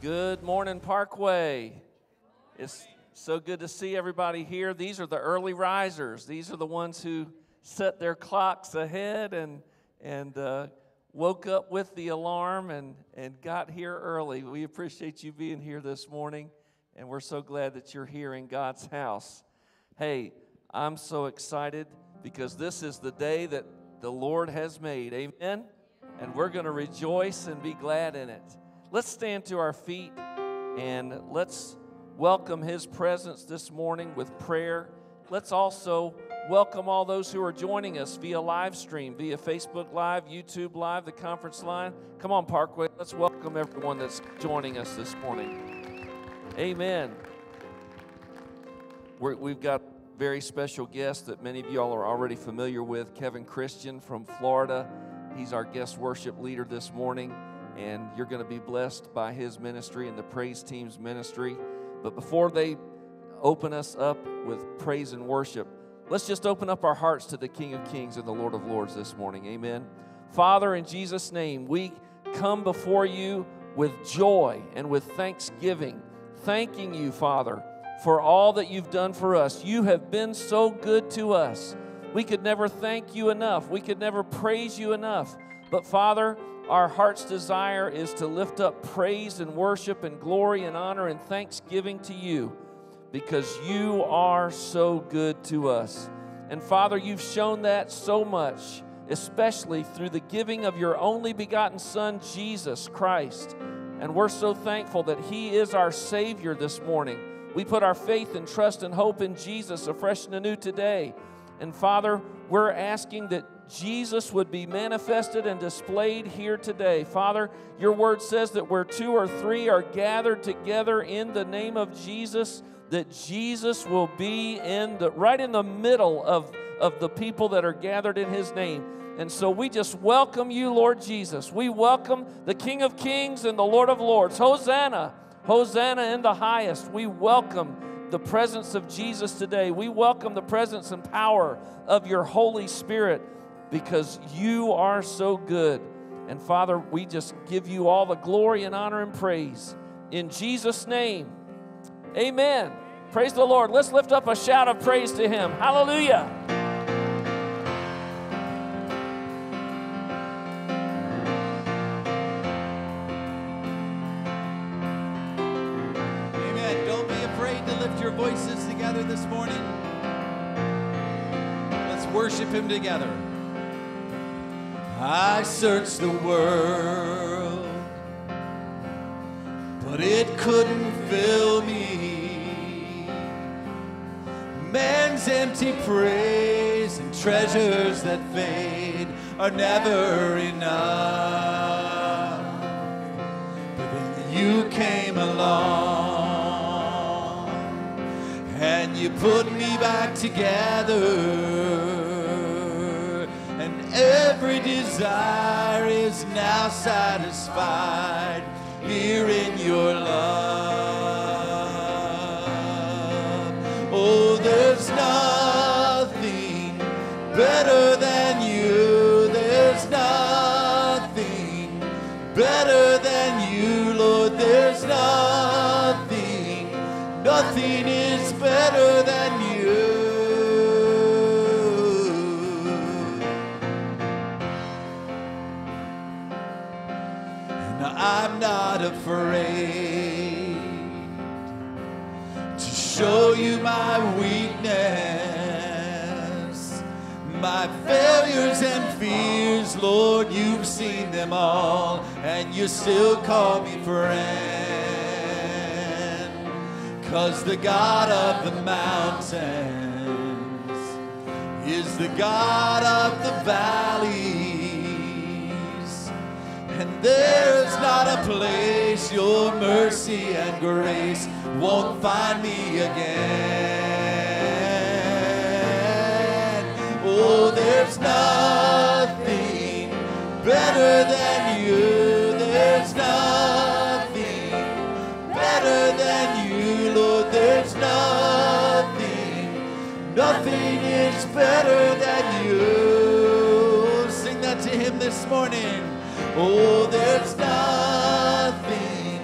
Good morning, Parkway. It's so good to see everybody here. These are the early risers. These are the ones who set their clocks ahead and and uh, woke up with the alarm and and got here early. We appreciate you being here this morning, and we're so glad that you're here in God's house. Hey, I'm so excited because this is the day that the Lord has made. Amen. And we're going to rejoice and be glad in it. Let's stand to our feet and let's welcome His presence this morning with prayer. Let's also welcome all those who are joining us via live stream, via Facebook Live, YouTube Live, the conference line. Come on, Parkway. Let's welcome everyone that's joining us this morning. Amen. we have got very special guest that many of y'all are already familiar with, Kevin Christian from Florida. He's our guest worship leader this morning, and you're going to be blessed by his ministry and the praise team's ministry. But before they open us up with praise and worship, let's just open up our hearts to the King of Kings and the Lord of Lords this morning. Amen. Father, in Jesus' name, we come before you with joy and with thanksgiving, thanking you, Father for all that you've done for us. You have been so good to us. We could never thank you enough. We could never praise you enough. But Father, our heart's desire is to lift up praise and worship and glory and honor and thanksgiving to you because you are so good to us. And Father, you've shown that so much, especially through the giving of your only begotten Son, Jesus Christ. And we're so thankful that He is our Savior this morning. We put our faith and trust and hope in Jesus afresh and anew today. And Father, we're asking that Jesus would be manifested and displayed here today. Father, your word says that where two or three are gathered together in the name of Jesus, that Jesus will be in the right in the middle of, of the people that are gathered in his name. And so we just welcome you, Lord Jesus. We welcome the King of Kings and the Lord of Lords. Hosanna. Hosanna in the highest. We welcome the presence of Jesus today. We welcome the presence and power of your Holy Spirit because you are so good. And Father, we just give you all the glory and honor and praise. In Jesus' name, amen. Praise the Lord. Let's lift up a shout of praise to him. Hallelujah. Amen. Don't be afraid to lift your voices together this morning? Let's worship Him together. I searched the world, but it couldn't fill me. Man's empty praise and treasures that fade are never enough. But then you came along and you put me back together. Every desire is now satisfied here in your love. Oh, there's nothing better than you. There's nothing better than you, Lord. There's nothing, nothing afraid to show you my weakness, my failures and fears. Lord, you've seen them all, and you still call me friend. Cause the God of the mountains is the God of the valleys. And there's not a place your mercy and grace won't find me again. Oh, there's nothing better than you. There's nothing better than you. Lord, there's nothing, nothing is better than you. Sing that to him this morning. Oh, there's nothing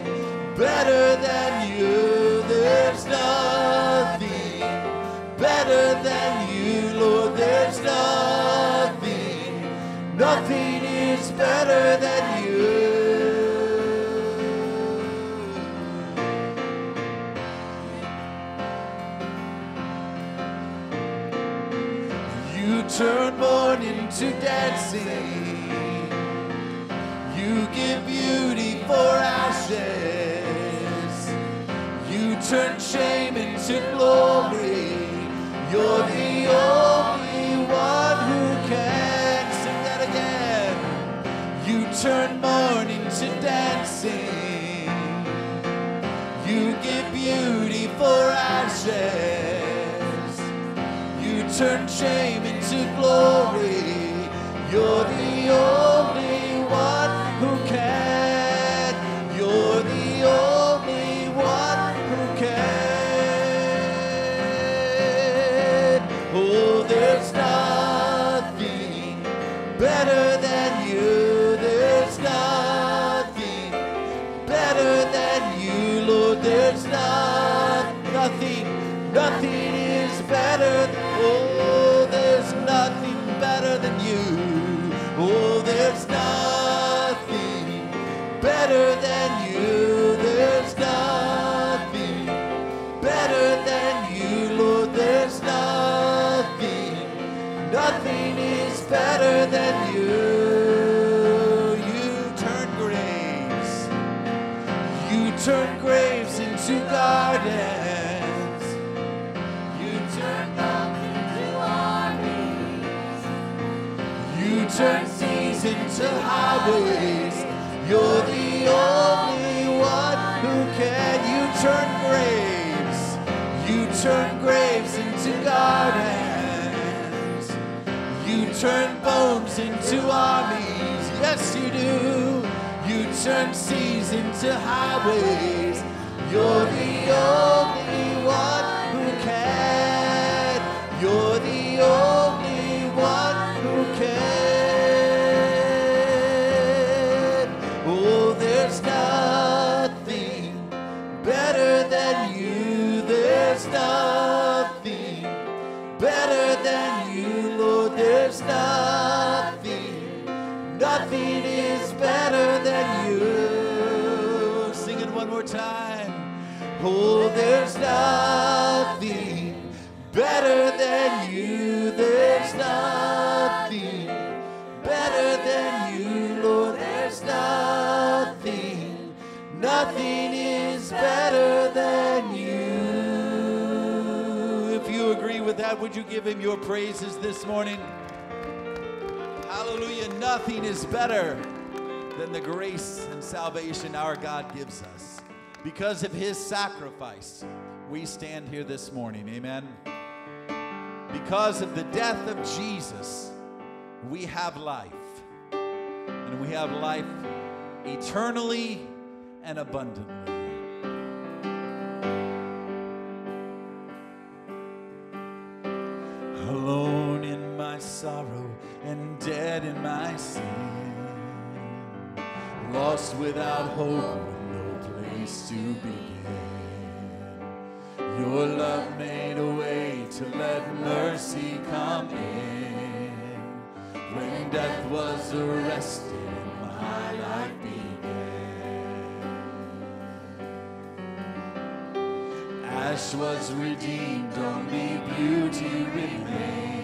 better than you. There's nothing better than you, Lord. There's nothing, nothing is better than you. You turn mourning to dancing. You give beauty for ashes. You turn shame into glory. You're the only one who can sing that again. You turn mourning to dancing. You give beauty for ashes. You turn shame into glory. You're the only one who can. You're the only one who can. Oh, there's nothing better into highways. You're the only one who can. You turn graves. You turn graves into gardens. You turn bones into armies. Yes, you do. You turn seas into highways. You're the only one who can. You're the only Oh, there's nothing better than you. There's nothing better than you, Lord. There's nothing, nothing is better than you. If you agree with that, would you give him your praises this morning? Hallelujah. Nothing is better than the grace and salvation our God gives us. Because of his sacrifice, we stand here this morning. Amen. Because of the death of Jesus, we have life. And we have life eternally and abundantly. Alone in my sorrow and dead in my sin. Lost without hope to begin. Your love made a way to let mercy come in. When death was arrested my life began. Ash was redeemed, only beauty remains.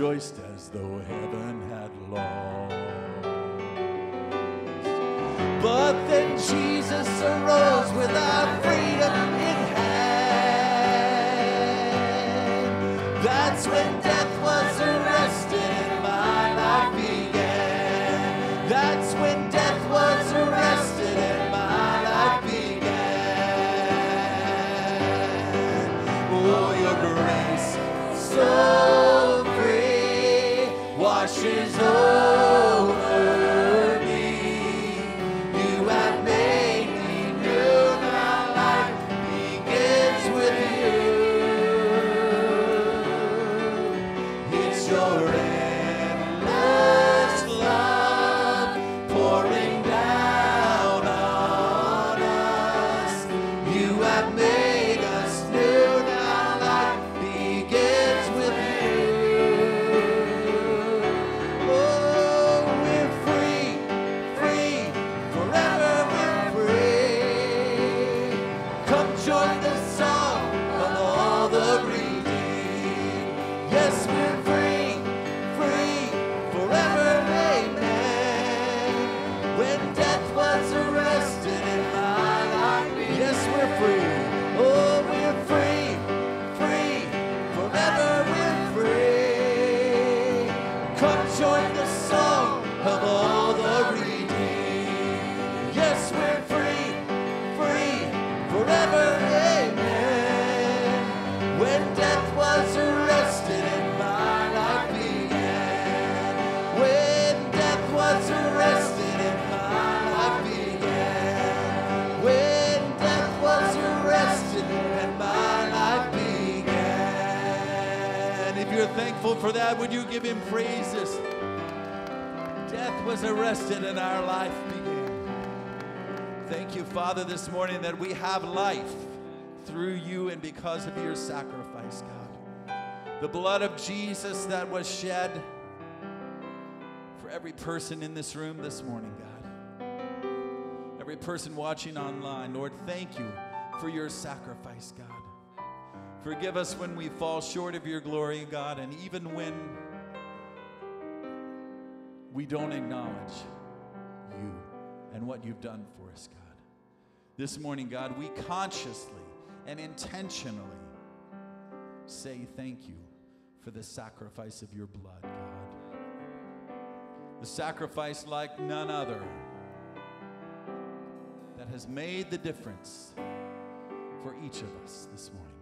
rejoiced as though heaven had lost. But then Jesus arose with our freedom in hand. That's when death Father, this morning that we have life through you and because of your sacrifice, God. The blood of Jesus that was shed for every person in this room this morning, God. Every person watching online, Lord, thank you for your sacrifice, God. Forgive us when we fall short of your glory, God, and even when we don't acknowledge you and what you've done for us, God. This morning, God, we consciously and intentionally say thank you for the sacrifice of your blood, God. The sacrifice like none other that has made the difference for each of us this morning.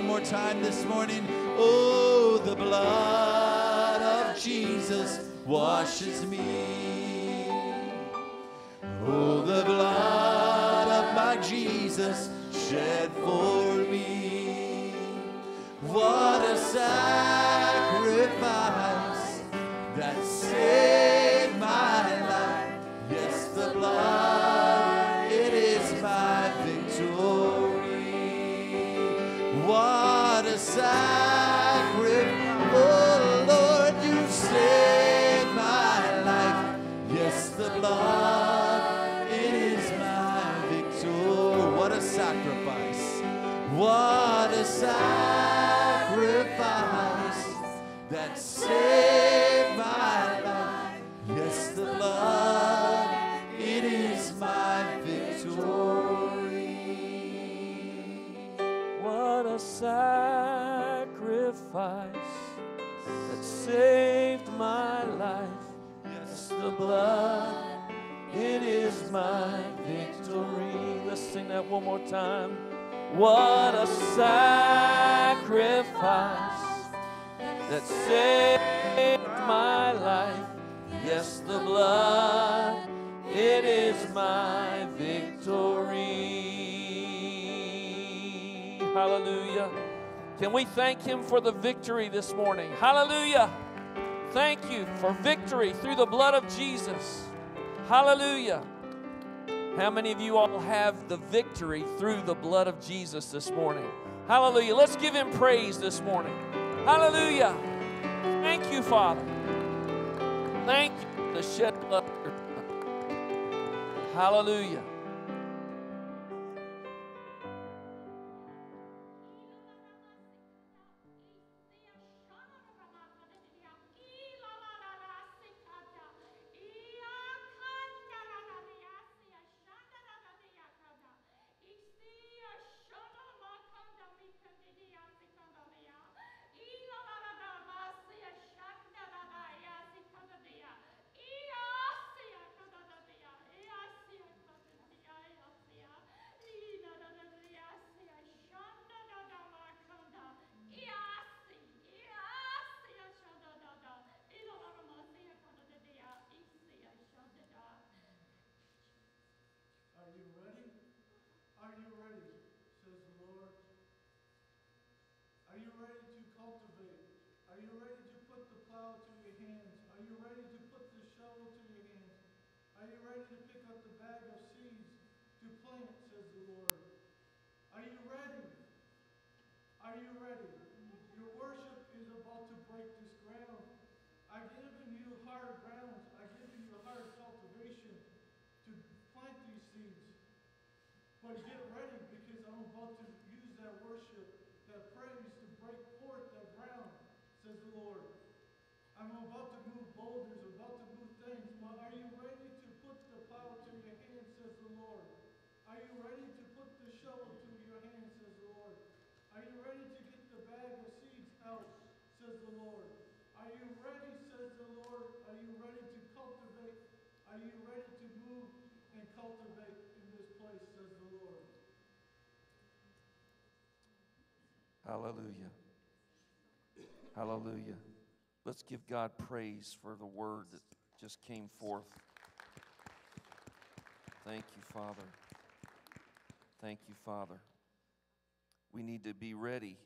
one more time this morning. Oh, the blood of Jesus washes me. Oh, the blood of my Jesus shed for me. What a sacrifice! One more time. What a sacrifice that saved my life. Yes, the blood, it is my victory. Hallelujah. Can we thank Him for the victory this morning? Hallelujah. Thank you for victory through the blood of Jesus. Hallelujah. How many of you all have the victory through the blood of Jesus this morning? Hallelujah. Let's give Him praise this morning. Hallelujah. Thank you, Father. Thank you for the shed blood. Hallelujah. Up the bag of seeds to plant, says the Lord? Are you ready? Are you ready? Your worship is about to break this ground. I've given you hard grounds. I've given you hard cultivation to plant these seeds. But get ready because I'm about to use that worship, that praise to break forth that ground, says the Lord. I'm about to move boulders, about to move things. But are you ready to put the plow to your hand, says the Lord? Are you ready to put the shovel to your hand, says the Lord? Are you ready to get the bag of seeds out, says the Lord? Are you ready, says the Lord? Are you ready to cultivate? Are you ready to move and cultivate in this place, says the Lord? Hallelujah. Hallelujah. Let's give God praise for the word that just came forth. Thank you, Father. Thank you, Father. We need to be ready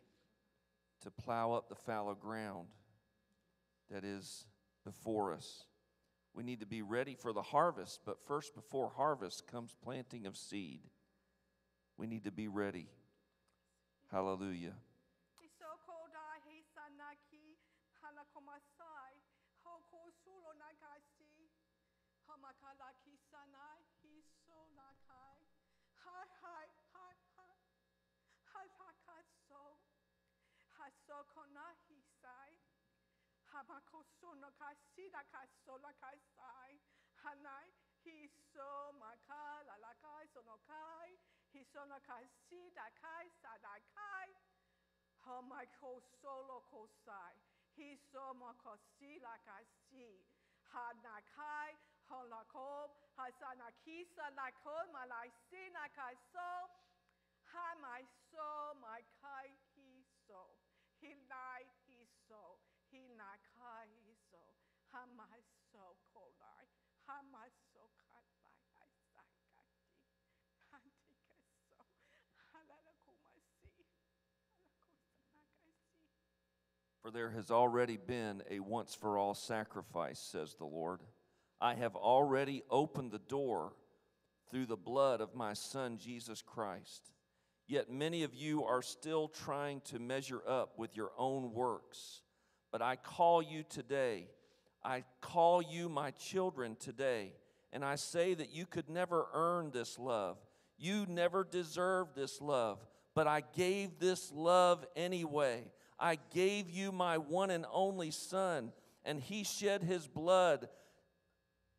to plow up the fallow ground that is before us. We need to be ready for the harvest, but first, before harvest, comes planting of seed. We need to be ready. Hallelujah. Hamakosuno kasida kasola kaisai hanai hiso makala lakai sonokai hisonakai sida kai sadakai Hamako solo kosai. He somo kosila kasi. Hanakai, holakob, hasanakisa lakon, malaisina kaiso. Hamai so, my kai he so. Hilai he so. Hinakai For there has already been a once for all sacrifice, says the Lord. I have already opened the door through the blood of my Son, Jesus Christ. Yet many of you are still trying to measure up with your own works. But I call you today, I call you my children today, and I say that you could never earn this love. You never deserved this love, but I gave this love anyway. I gave you my one and only Son, and He shed His blood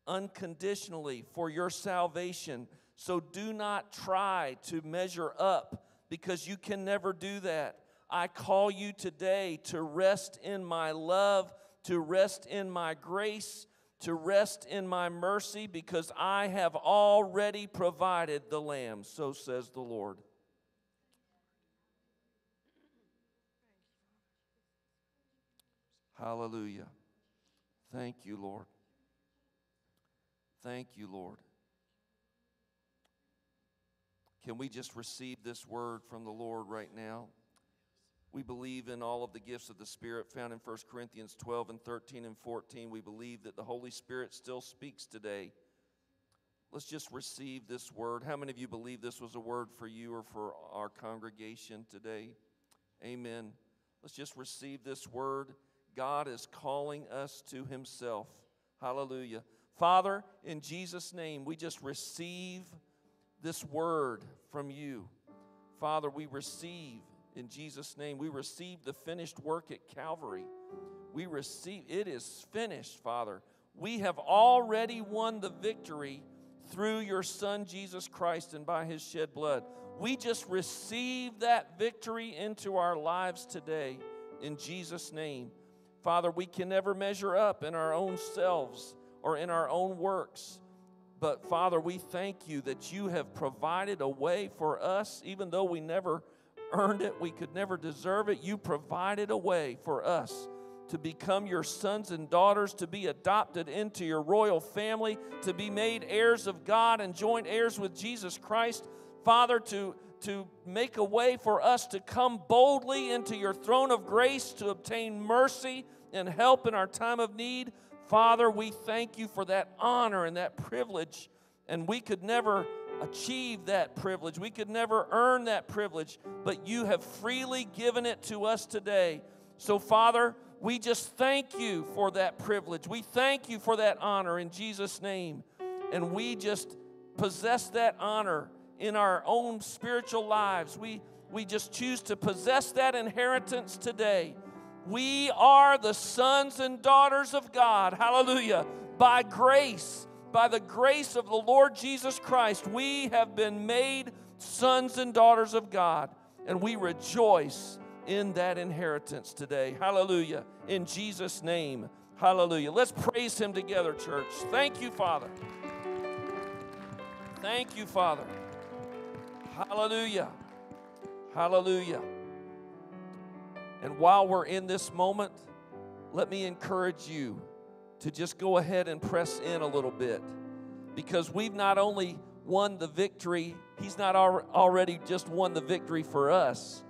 unconditionally for your salvation. So do not try to measure up because you can never do that. I call you today to rest in my love, to rest in my grace, to rest in my mercy because I have already provided the lamb, so says the Lord. Hallelujah. Thank you, Lord. Thank you, Lord. Can we just receive this word from the Lord right now? We believe in all of the gifts of the Spirit found in 1 Corinthians 12 and 13 and 14. We believe that the Holy Spirit still speaks today. Let's just receive this word. How many of you believe this was a word for you or for our congregation today? Amen. Let's just receive this word. God is calling us to Himself. Hallelujah. Father, in Jesus' name, we just receive this word from you. Father, we receive in Jesus' name, we receive the finished work at Calvary. We receive, it is finished, Father. We have already won the victory through your Son, Jesus Christ, and by his shed blood. We just receive that victory into our lives today in Jesus' name. Father, we can never measure up in our own selves or in our own works. But Father, we thank you that you have provided a way for us, even though we never earned it, we could never deserve it. You provided a way for us to become your sons and daughters, to be adopted into your royal family, to be made heirs of God and joint heirs with Jesus Christ. Father, to, to make a way for us to come boldly into your throne of grace to obtain mercy and help in our time of need. Father, we thank you for that honor and that privilege. And we could never achieve that privilege, we could never earn that privilege, but you have freely given it to us today. So, Father, we just thank you for that privilege. We thank you for that honor in Jesus' name. And we just possess that honor in our own spiritual lives. We, we just choose to possess that inheritance today. We are the sons and daughters of God. Hallelujah. By grace, by the grace of the Lord Jesus Christ, we have been made sons and daughters of God. And we rejoice in that inheritance today. Hallelujah. In Jesus' name. Hallelujah. Let's praise Him together, church. Thank you, Father. Thank you, Father. Hallelujah. Hallelujah. And while we're in this moment, let me encourage you to just go ahead and press in a little bit because we've not only won the victory, He's not al- already just won the victory for us,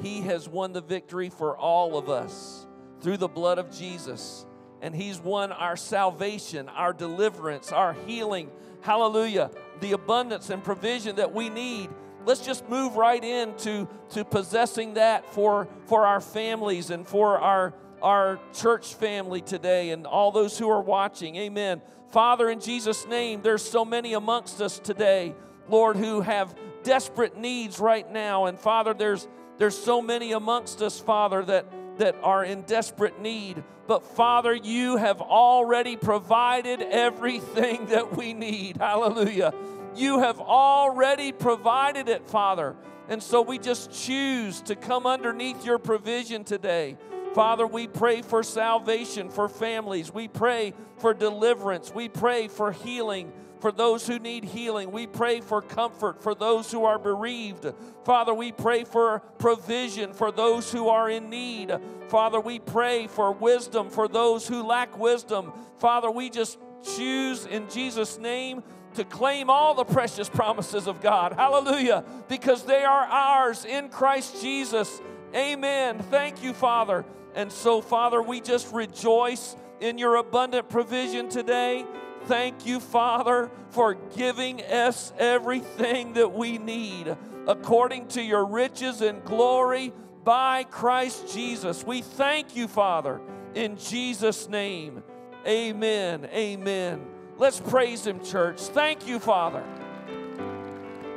He has won the victory for all of us through the blood of Jesus. And He's won our salvation, our deliverance, our healing. Hallelujah. The abundance and provision that we need let's just move right into to possessing that for for our families and for our our church family today and all those who are watching. Amen. Father in jesus name there's so many amongst us today lord who have desperate needs right now. And father there's there's so many amongst us father that that are in desperate need. But father you have already provided everything that we need. Hallelujah. You have already provided it, Father. And so we just choose to come underneath your provision today. Father, we pray for salvation for families. We pray for deliverance. We pray for healing for those who need healing. We pray for comfort for those who are bereaved. Father, we pray for provision for those who are in need. Father, we pray for wisdom for those who lack wisdom. Father, we just choose in Jesus' name to claim all the precious promises of God. Hallelujah. Because they are ours in Christ Jesus. Amen. Thank you, Father. And so, Father, we just rejoice in your abundant provision today. Thank you, Father, for giving us everything that we need according to your riches and glory by Christ Jesus. We thank you, Father, in Jesus' name. Amen. Amen. Let's praise Him, church. Thank you, Father.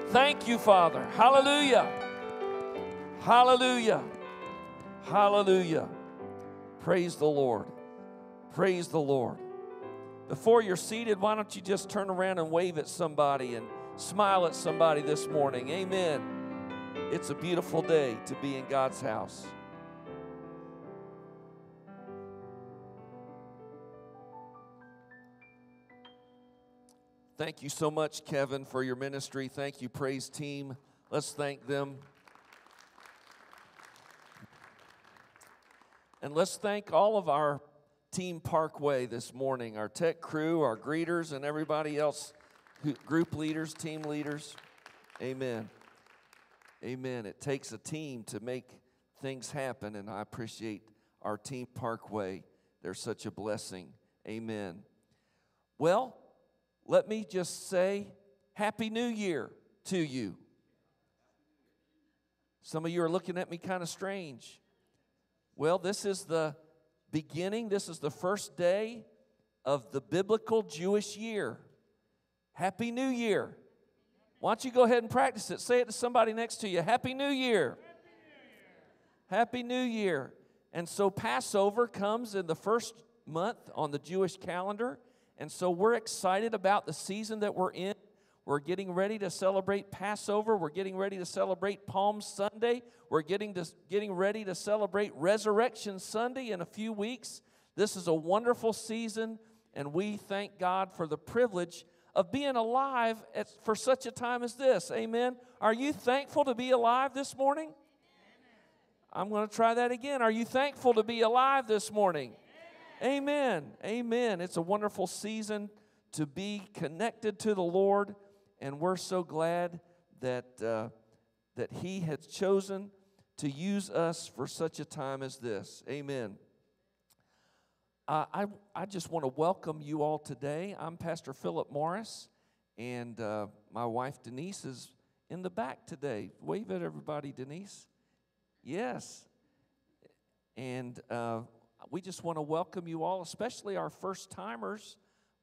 Thank you, Father. Hallelujah. Hallelujah. Hallelujah. Praise the Lord. Praise the Lord. Before you're seated, why don't you just turn around and wave at somebody and smile at somebody this morning? Amen. It's a beautiful day to be in God's house. Thank you so much, Kevin, for your ministry. Thank you, praise team. Let's thank them. And let's thank all of our Team Parkway this morning, our tech crew, our greeters, and everybody else, group leaders, team leaders. Amen. Amen. It takes a team to make things happen, and I appreciate our Team Parkway. They're such a blessing. Amen. Well, let me just say Happy New Year to you. Some of you are looking at me kind of strange. Well, this is the beginning, this is the first day of the biblical Jewish year. Happy New Year. Why don't you go ahead and practice it? Say it to somebody next to you. Happy New Year. Happy New Year. And so Passover comes in the first month on the Jewish calendar. And so we're excited about the season that we're in. We're getting ready to celebrate Passover. We're getting ready to celebrate Palm Sunday. We're getting, to, getting ready to celebrate Resurrection Sunday in a few weeks. This is a wonderful season, and we thank God for the privilege of being alive at, for such a time as this. Amen. Are you thankful to be alive this morning? I'm going to try that again. Are you thankful to be alive this morning? Amen. Amen. It's a wonderful season to be connected to the Lord, and we're so glad that, uh, that He has chosen to use us for such a time as this. Amen. Uh, I, I just want to welcome you all today. I'm Pastor Philip Morris, and uh, my wife Denise is in the back today. Wave at everybody, Denise. Yes. And uh, we just want to welcome you all, especially our first timers.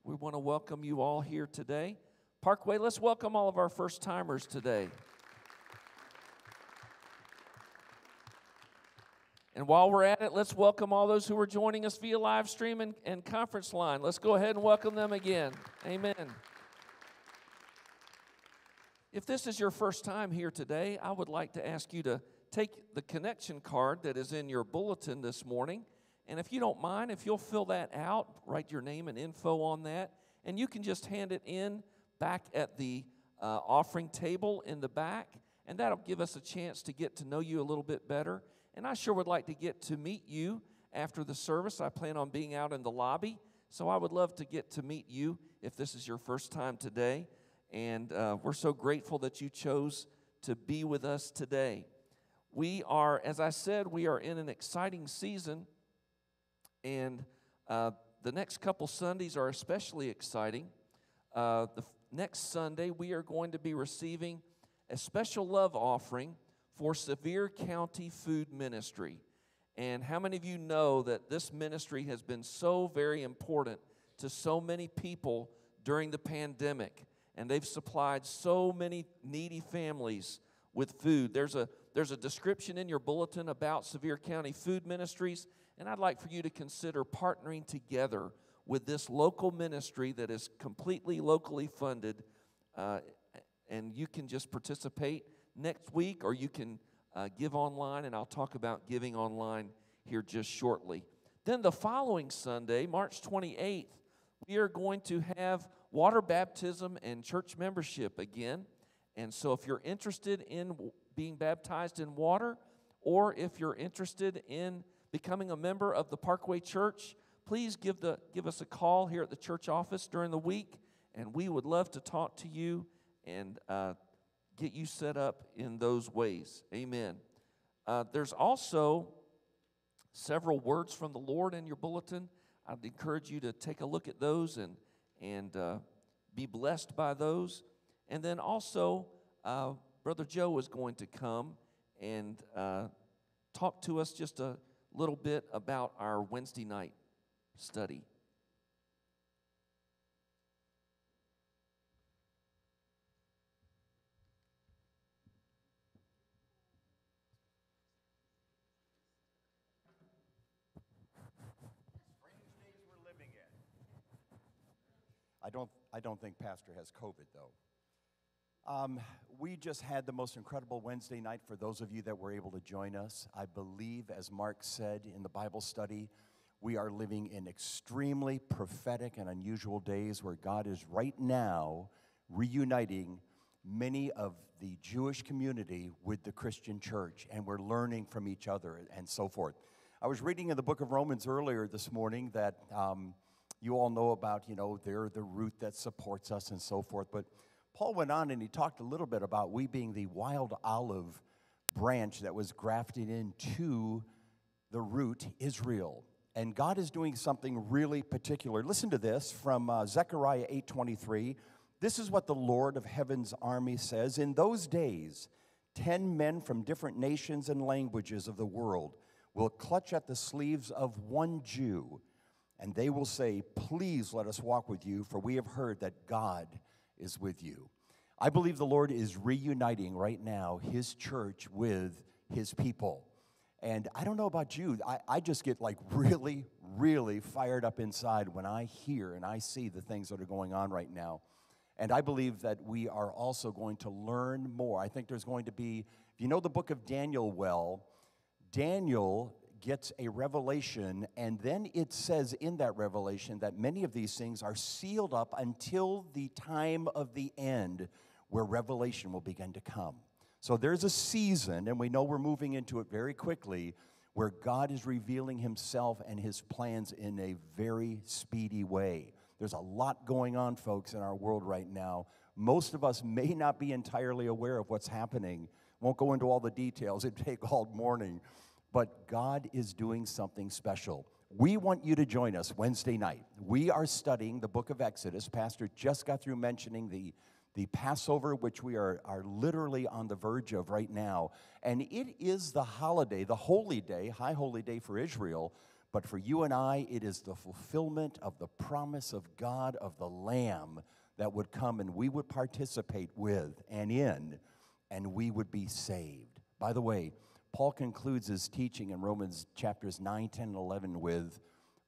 We want to welcome you all here today. Parkway, let's welcome all of our first timers today. And while we're at it, let's welcome all those who are joining us via live stream and, and conference line. Let's go ahead and welcome them again. Amen. If this is your first time here today, I would like to ask you to take the connection card that is in your bulletin this morning. And if you don't mind, if you'll fill that out, write your name and info on that, and you can just hand it in back at the uh, offering table in the back, and that'll give us a chance to get to know you a little bit better. And I sure would like to get to meet you after the service. I plan on being out in the lobby, so I would love to get to meet you if this is your first time today. And uh, we're so grateful that you chose to be with us today. We are, as I said, we are in an exciting season, and uh, the next couple Sundays are especially exciting. Uh, the next Sunday, we are going to be receiving a special love offering for Sevier County Food Ministry. And how many of you know that this ministry has been so very important to so many people during the pandemic? And they've supplied so many needy families with food. There's a, there's a description in your bulletin about Sevier County Food Ministries, and I'd like for you to consider partnering together with this local ministry that is completely locally funded. Uh, and you can just participate next week, or you can uh, give online, and I'll talk about giving online here just shortly. Then the following Sunday, March 28th, we are going to have water baptism and church membership again. And so, if you're interested in being baptized in water, or if you're interested in becoming a member of the Parkway Church, please give, the, give us a call here at the church office during the week, and we would love to talk to you and uh, get you set up in those ways. Amen. Uh, there's also several words from the Lord in your bulletin. I'd encourage you to take a look at those and, and uh, be blessed by those. And then also, uh, Brother Joe is going to come and uh, talk to us just a little bit about our Wednesday night study. I don't, I don't think Pastor has COVID, though. Um, we just had the most incredible Wednesday night for those of you that were able to join us. I believe, as Mark said in the Bible study, we are living in extremely prophetic and unusual days where God is right now reuniting many of the Jewish community with the Christian church, and we're learning from each other and so forth. I was reading in the book of Romans earlier this morning that um, you all know about, you know, they're the root that supports us and so forth. But Paul went on and he talked a little bit about we being the wild olive branch that was grafted into the root, Israel. And God is doing something really particular. Listen to this from uh, Zechariah 8:23. This is what the Lord of heaven's army says, "In those days, 10 men from different nations and languages of the world will clutch at the sleeves of one Jew, and they will say, "Please let us walk with you, for we have heard that God is with you." I believe the Lord is reuniting right now his church with his people. And I don't know about you, I, I just get like really, really fired up inside when I hear and I see the things that are going on right now. And I believe that we are also going to learn more. I think there's going to be, if you know the book of Daniel well, Daniel gets a revelation, and then it says in that revelation that many of these things are sealed up until the time of the end where revelation will begin to come. So there's a season, and we know we're moving into it very quickly, where God is revealing himself and his plans in a very speedy way. There's a lot going on, folks, in our world right now. Most of us may not be entirely aware of what's happening. Won't go into all the details, it'd take all morning. But God is doing something special. We want you to join us Wednesday night. We are studying the book of Exodus. Pastor just got through mentioning the the Passover, which we are, are literally on the verge of right now. And it is the holiday, the holy day, high holy day for Israel. But for you and I, it is the fulfillment of the promise of God of the Lamb that would come and we would participate with and in, and we would be saved. By the way, Paul concludes his teaching in Romans chapters 9, 10, and 11 with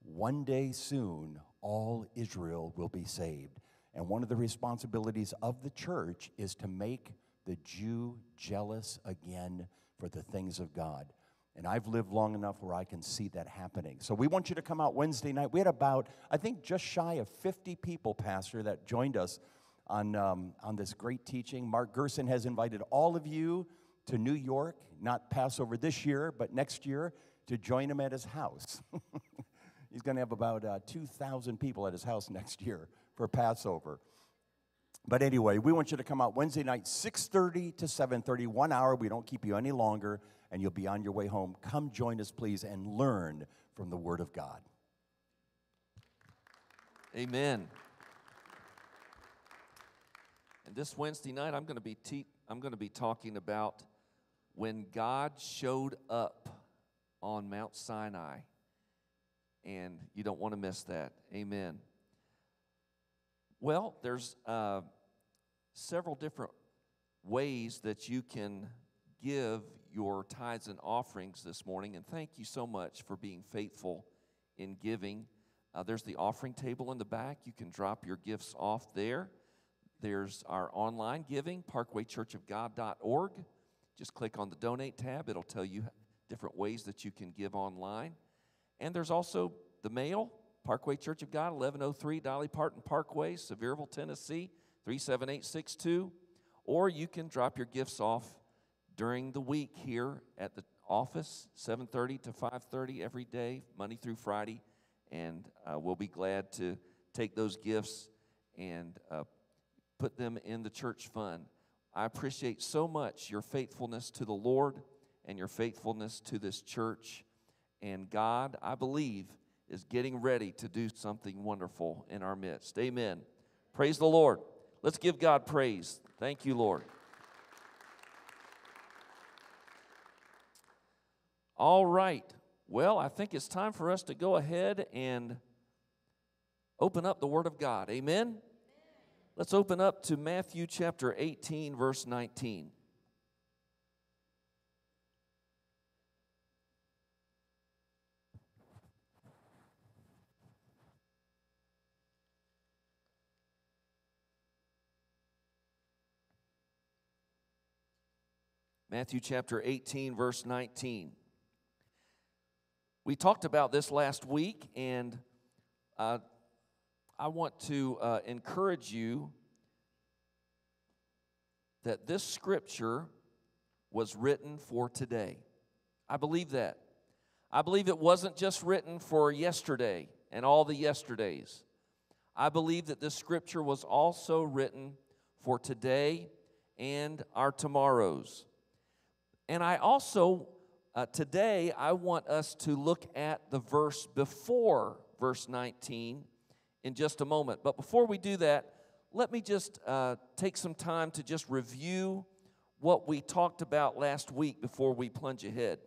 one day soon all Israel will be saved. And one of the responsibilities of the church is to make the Jew jealous again for the things of God. And I've lived long enough where I can see that happening. So we want you to come out Wednesday night. We had about, I think, just shy of 50 people, Pastor, that joined us on, um, on this great teaching. Mark Gerson has invited all of you to New York, not Passover this year, but next year, to join him at his house. He's going to have about uh, 2,000 people at his house next year for Passover. But anyway, we want you to come out Wednesday night, 6:30 to 7:30, one hour. We don't keep you any longer, and you'll be on your way home. Come join us, please, and learn from the Word of God. Amen. And this Wednesday night, I'm going to be te- I'm going to be talking about when God showed up on Mount Sinai, and you don't want to miss that. Amen. Well, there's uh, several different ways that you can give your tithes and offerings this morning, and thank you so much for being faithful in giving. Uh, there's the offering table in the back. You can drop your gifts off there. There's our online giving, parkwaychurchofgod.org. Just click on the donate tab, it'll tell you different ways that you can give online. And there's also the mail, Parkway Church of God, 1103 Dolly Parton Parkway, Sevierville, Tennessee, 37862. Or you can drop your gifts off during the week here at the office, 7:30 to 5:30 every day, Monday through Friday, and uh, we'll be glad to take those gifts and uh, put them in the church fund. I appreciate so much your faithfulness to the Lord and your faithfulness to this church. And God, I believe, is getting ready to do something wonderful in our midst. Amen. Praise the Lord. Let's give God praise. Thank you, Lord. All right. Well, I think it's time for us to go ahead and open up the Word of God. Amen? Let's open up to Matthew chapter 18, verse 19. Matthew chapter 18, verse 19. We talked about this last week, and uh, I want to uh, encourage you that this scripture was written for today. I believe that. I believe it wasn't just written for yesterday and all the yesterdays. I believe that this scripture was also written for today and our tomorrows. And I also, uh, today, I want us to look at the verse before verse 19 in just a moment. But before we do that, let me just uh, take some time to just review what we talked about last week before we plunge ahead.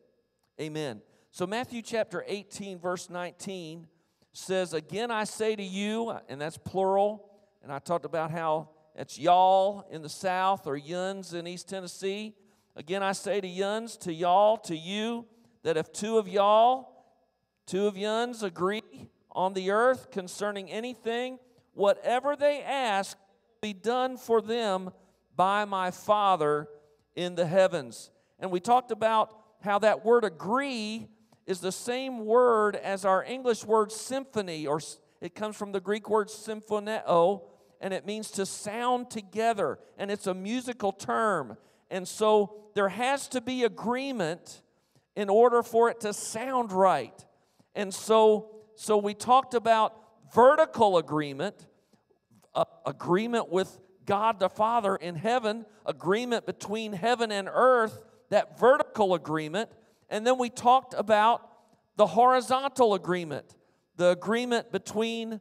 Amen. So, Matthew chapter 18, verse 19 says, Again I say to you, and that's plural, and I talked about how it's y'all in the south or yuns in East Tennessee. Again, I say to yuns, to y'all, to you, that if two of y'all, two of yuns agree on the earth concerning anything, whatever they ask, be done for them by my Father in the heavens. And we talked about how that word agree is the same word as our English word symphony, or it comes from the Greek word symphoneo, and it means to sound together, and it's a musical term. And so there has to be agreement in order for it to sound right. And so, so we talked about vertical agreement, uh, agreement with God the Father in heaven, agreement between heaven and earth, that vertical agreement. And then we talked about the horizontal agreement, the agreement between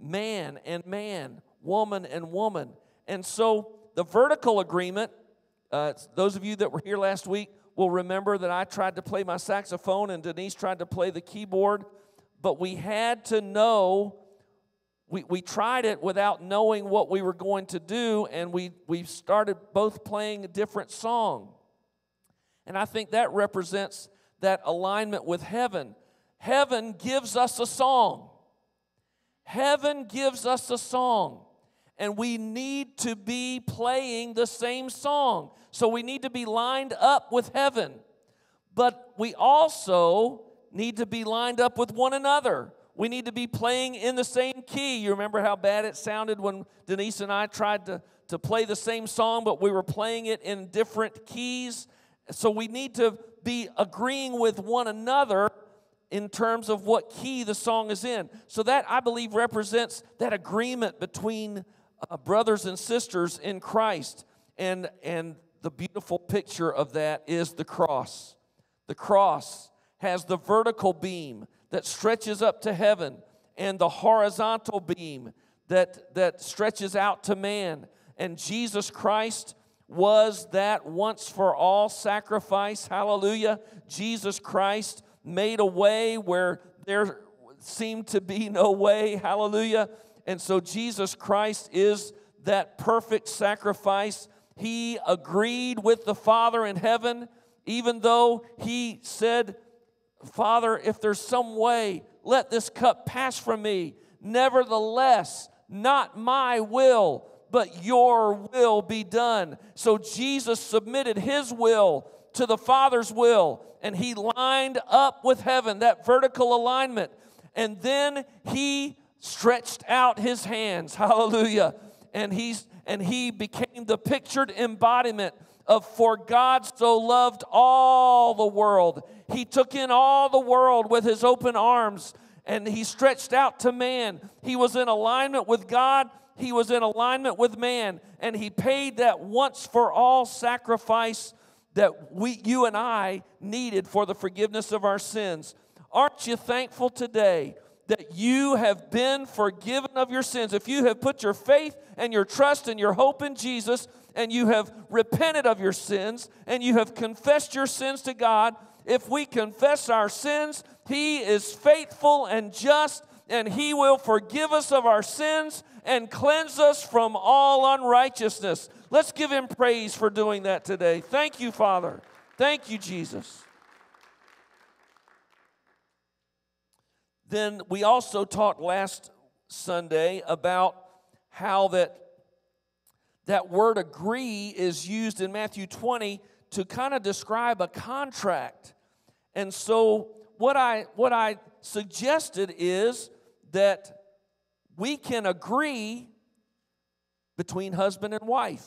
man and man, woman and woman. And so the vertical agreement uh, those of you that were here last week will remember that I tried to play my saxophone and Denise tried to play the keyboard, but we had to know. We, we tried it without knowing what we were going to do, and we, we started both playing a different song. And I think that represents that alignment with heaven. Heaven gives us a song. Heaven gives us a song and we need to be playing the same song. So we need to be lined up with heaven. But we also need to be lined up with one another. We need to be playing in the same key. You remember how bad it sounded when Denise and I tried to, to play the same song, but we were playing it in different keys. So we need to be agreeing with one another in terms of what key the song is in. So that, I believe, represents that agreement between uh, brothers and sisters in Christ. And, and the beautiful picture of that is the cross. The cross has the vertical beam that stretches up to heaven and the horizontal beam that, that stretches out to man. And Jesus Christ was that once for all sacrifice. Hallelujah. Jesus Christ made a way where there seemed to be no way. Hallelujah. And so Jesus Christ is that perfect sacrifice. He agreed with the Father in heaven, even though he said, Father, if there's some way, let this cup pass from me. Nevertheless, not my will, but your will be done. So Jesus submitted his will to the Father's will, and he lined up with heaven, that vertical alignment. And then he stretched out his hands. Hallelujah. And he's and he became the pictured embodiment of for God so loved all the world. He took in all the world with his open arms and he stretched out to man. He was in alignment with God, he was in alignment with man, and he paid that once for all sacrifice that we you and I needed for the forgiveness of our sins. Aren't you thankful today that you have been forgiven of your sins, if you have put your faith and your trust and your hope in Jesus, and you have repented of your sins, and you have confessed your sins to God, if we confess our sins, He is faithful and just, and He will forgive us of our sins and cleanse us from all unrighteousness. Let's give Him praise for doing that today. Thank you, Father. Thank you, Jesus. Then we also talked last Sunday about how that that word agree is used in Matthew 20 to kind of describe a contract. And so what I what I suggested is that we can agree between husband and wife.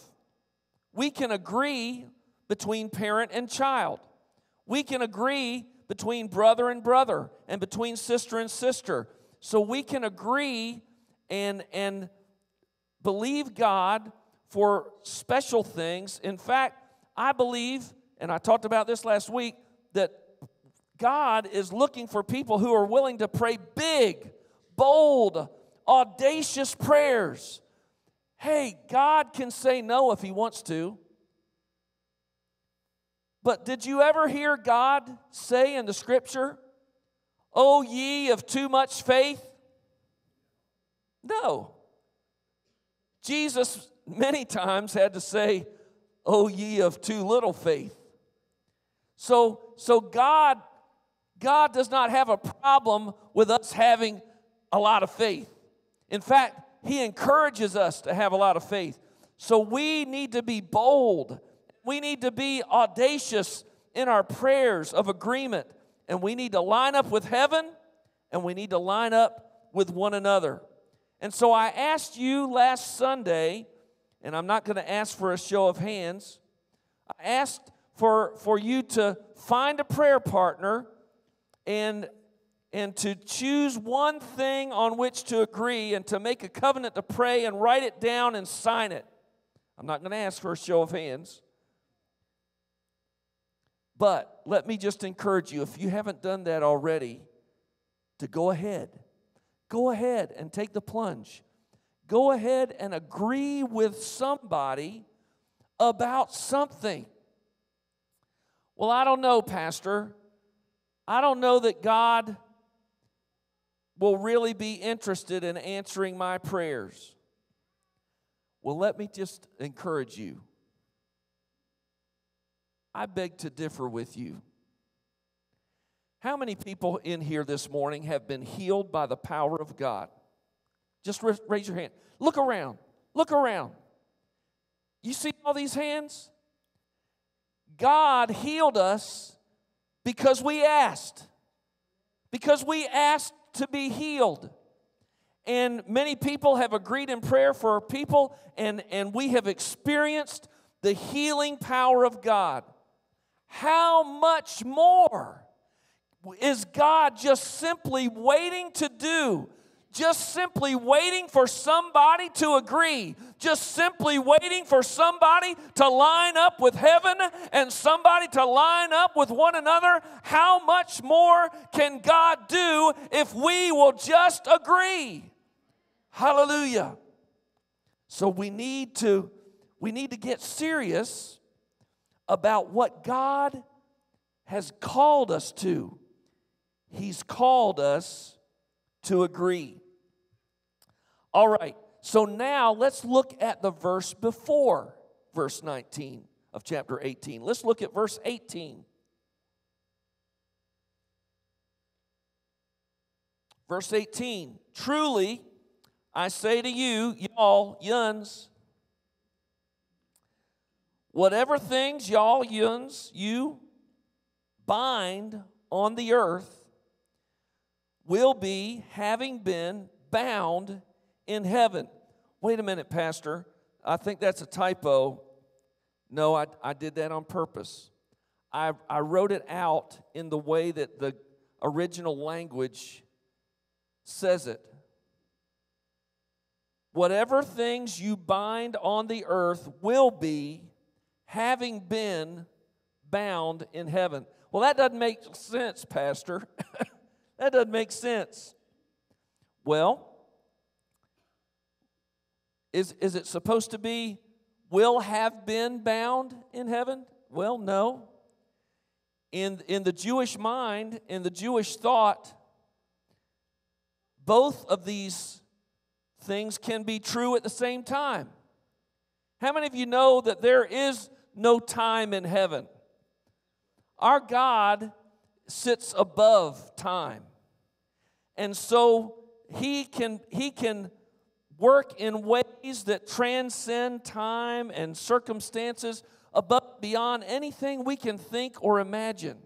We can agree between parent and child. We can agree between brother and brother and between sister and sister. So we can agree and and believe God for special things. In fact, I believe, and I talked about this last week, that God is looking for people who are willing to pray big, bold, audacious prayers. Hey, God can say no if He wants to. But did you ever hear God say in the scripture, O ye of too much faith? No. Jesus many times had to say, O ye of too little faith. So, so God, God does not have a problem with us having a lot of faith. In fact, He encourages us to have a lot of faith. So we need to be bold. We need to be audacious in our prayers of agreement. And we need to line up with heaven and we need to line up with one another. And so I asked you last Sunday and I'm not going to ask for a show of hands. I asked for, for you to find a prayer partner and, and to choose one thing on which to agree and to make a covenant to pray and write it down and sign it. I'm not going to ask for a show of hands. But let me just encourage you if you haven't done that already, to go ahead. Go ahead and take the plunge go ahead and agree with somebody about something. Well, I don't know, Pastor. I don't know that God will really be interested in answering my prayers. Well, let me just encourage you. I beg to differ with you. How many people in here this morning have been healed by the power of God? Just raise your hand. Look around. Look around. You see all these hands? God healed us because we asked. Because we asked to be healed. And many people have agreed in prayer for people, and, and we have experienced the healing power of God. How much more is God just simply waiting to do just simply waiting for somebody to agree, just simply waiting for somebody to line up with heaven and somebody to line up with one another, how much more can God do if we will just agree? Hallelujah. So we need to we need to get serious about what God has called us to. He's called us to agree. All right, so now let's look at the verse before verse 19 of chapter 18. Let's look at verse 18. Verse 18 Truly, I say to you, y'all, yuns, whatever things y'all, yuns, you bind on the earth will be having been bound in heaven. Wait a minute, Pastor. I think that's a typo. No, I, I did that on purpose. I, I wrote it out in the way that the original language says it. Whatever things you bind on the earth will be having been bound in heaven. Well, that doesn't make sense, Pastor. that doesn't make sense. Well, is, is it supposed to be will have been bound in heaven? Well, no. In, in the Jewish mind, in the Jewish thought, both of these things can be true at the same time. How many of you know that there is no time in heaven? Our God sits above time. And so he can he can work in ways that transcend time and circumstances above beyond anything we can think or imagine.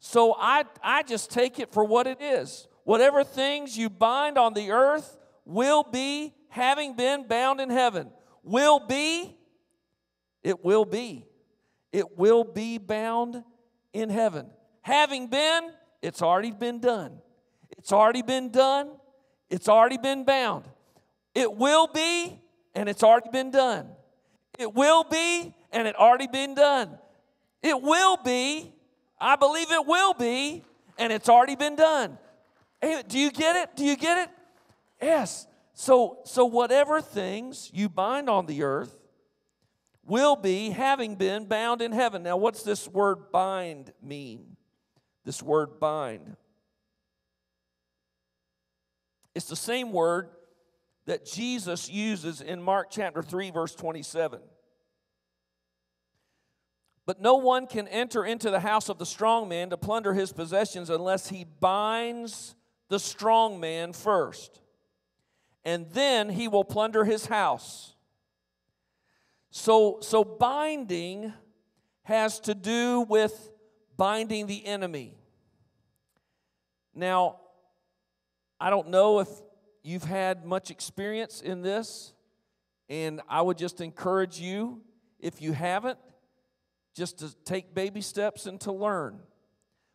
So I I just take it for what it is. Whatever things you bind on the earth will be having been bound in heaven. Will be it will be. It will be bound in heaven. Having been, it's already been done. It's already been done. It's already been bound. It will be, and it's already been done. It will be, and it already been done. It will be, I believe it will be, and it's already been done. Do you get it? Do you get it? Yes. So, so whatever things you bind on the earth will be having been bound in heaven. Now, what's this word bind mean? This word bind. It's the same word that Jesus uses in Mark chapter 3, verse 27. But no one can enter into the house of the strong man to plunder his possessions unless he binds the strong man first. And then he will plunder his house. So, so binding has to do with binding the enemy. Now, I don't know if you've had much experience in this, and I would just encourage you, if you haven't, just to take baby steps and to learn.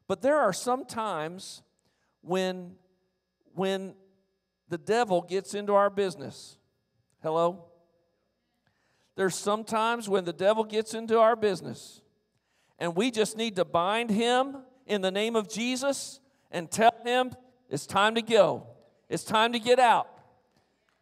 But there are some times when, when the devil gets into our business. Hello? There's sometimes when the devil gets into our business and we just need to bind him in the name of Jesus and tell him it's time to go. It's time to get out.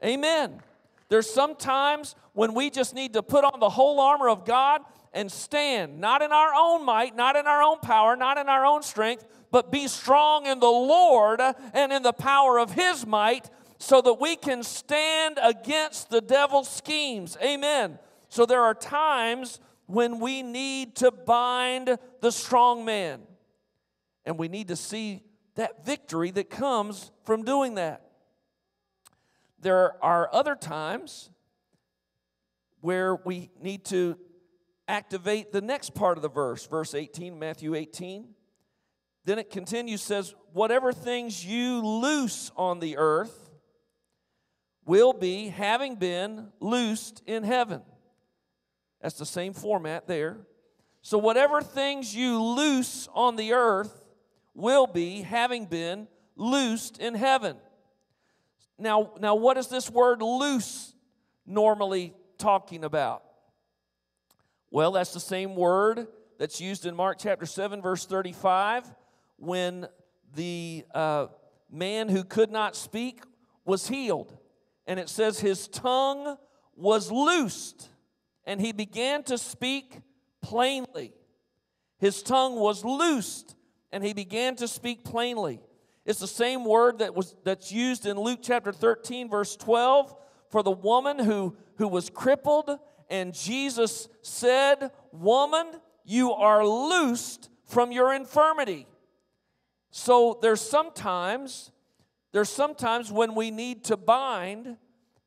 Amen. There's sometimes when we just need to put on the whole armor of God and stand, not in our own might, not in our own power, not in our own strength, but be strong in the Lord and in the power of His might so that we can stand against the devil's schemes. Amen. So there are times when we need to bind the strong man. And we need to see that victory that comes from doing that. There are other times where we need to activate the next part of the verse, verse 18, Matthew 18. Then it continues, says, Whatever things you loose on the earth will be, having been loosed in heaven. That's the same format there. So, whatever things you loose on the earth will be, having been loosed in heaven. Now, now what is this word loose normally talking about? Well, that's the same word that's used in Mark chapter 7, verse 35, when the uh, man who could not speak was healed. And it says his tongue was loosed and he began to speak plainly. His tongue was loosed, and he began to speak plainly. It's the same word that was that's used in Luke chapter 13, verse 12, for the woman who, who was crippled, and Jesus said, Woman, you are loosed from your infirmity. So there's sometimes, there's sometimes when we need to bind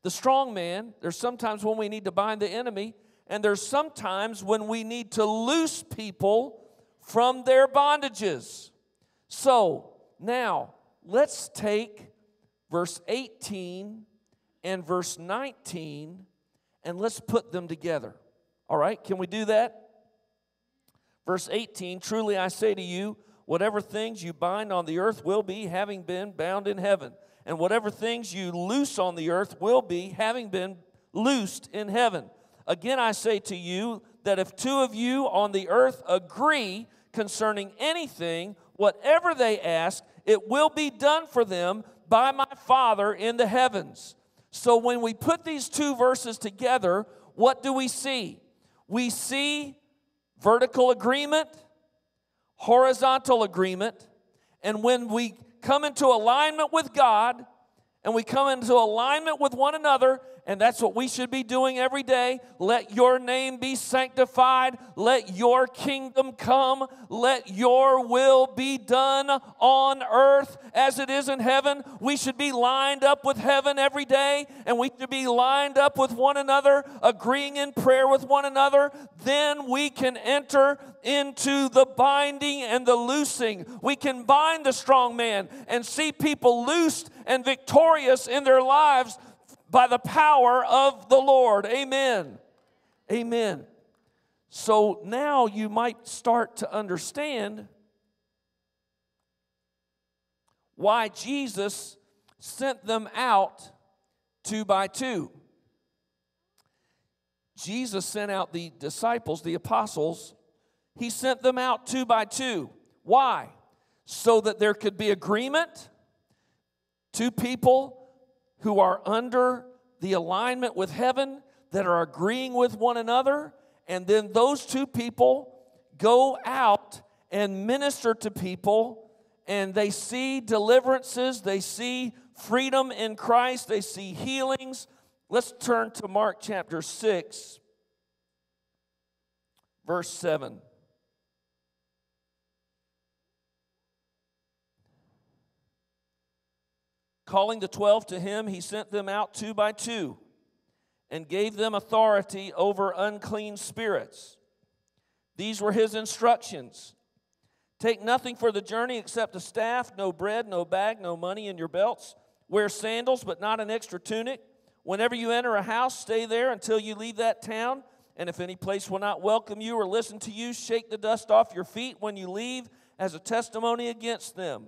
the strong man, there's sometimes when we need to bind the enemy, and there's sometimes when we need to loose people from their bondages. So now let's take verse 18 and verse 19 and let's put them together. All right, can we do that? Verse 18 Truly I say to you, whatever things you bind on the earth will be, having been bound in heaven. And whatever things you loose on the earth will be, having been loosed in heaven. Again, I say to you that if two of you on the earth agree concerning anything, whatever they ask, it will be done for them by my Father in the heavens. So when we put these two verses together, what do we see? We see vertical agreement, horizontal agreement, and when we come into alignment with God and we come into alignment with one another, and that's what we should be doing every day. Let your name be sanctified. Let your kingdom come. Let your will be done on earth as it is in heaven. We should be lined up with heaven every day, and we should be lined up with one another, agreeing in prayer with one another. Then we can enter into the binding and the loosing. We can bind the strong man and see people loosed and victorious in their lives by the power of the Lord. Amen. Amen. So now you might start to understand why Jesus sent them out two by two. Jesus sent out the disciples, the apostles, he sent them out two by two. Why? So that there could be agreement. Two people who are under the alignment with heaven, that are agreeing with one another, and then those two people go out and minister to people, and they see deliverances, they see freedom in Christ, they see healings. Let's turn to Mark chapter 6, verse 7. Calling the twelve to him, he sent them out two by two and gave them authority over unclean spirits. These were his instructions Take nothing for the journey except a staff, no bread, no bag, no money in your belts. Wear sandals, but not an extra tunic. Whenever you enter a house, stay there until you leave that town. And if any place will not welcome you or listen to you, shake the dust off your feet when you leave as a testimony against them.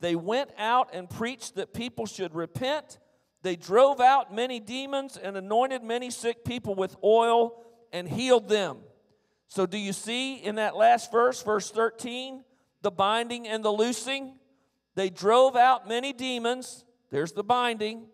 They went out and preached that people should repent. They drove out many demons and anointed many sick people with oil and healed them. So, do you see in that last verse, verse 13, the binding and the loosing? They drove out many demons. There's the binding.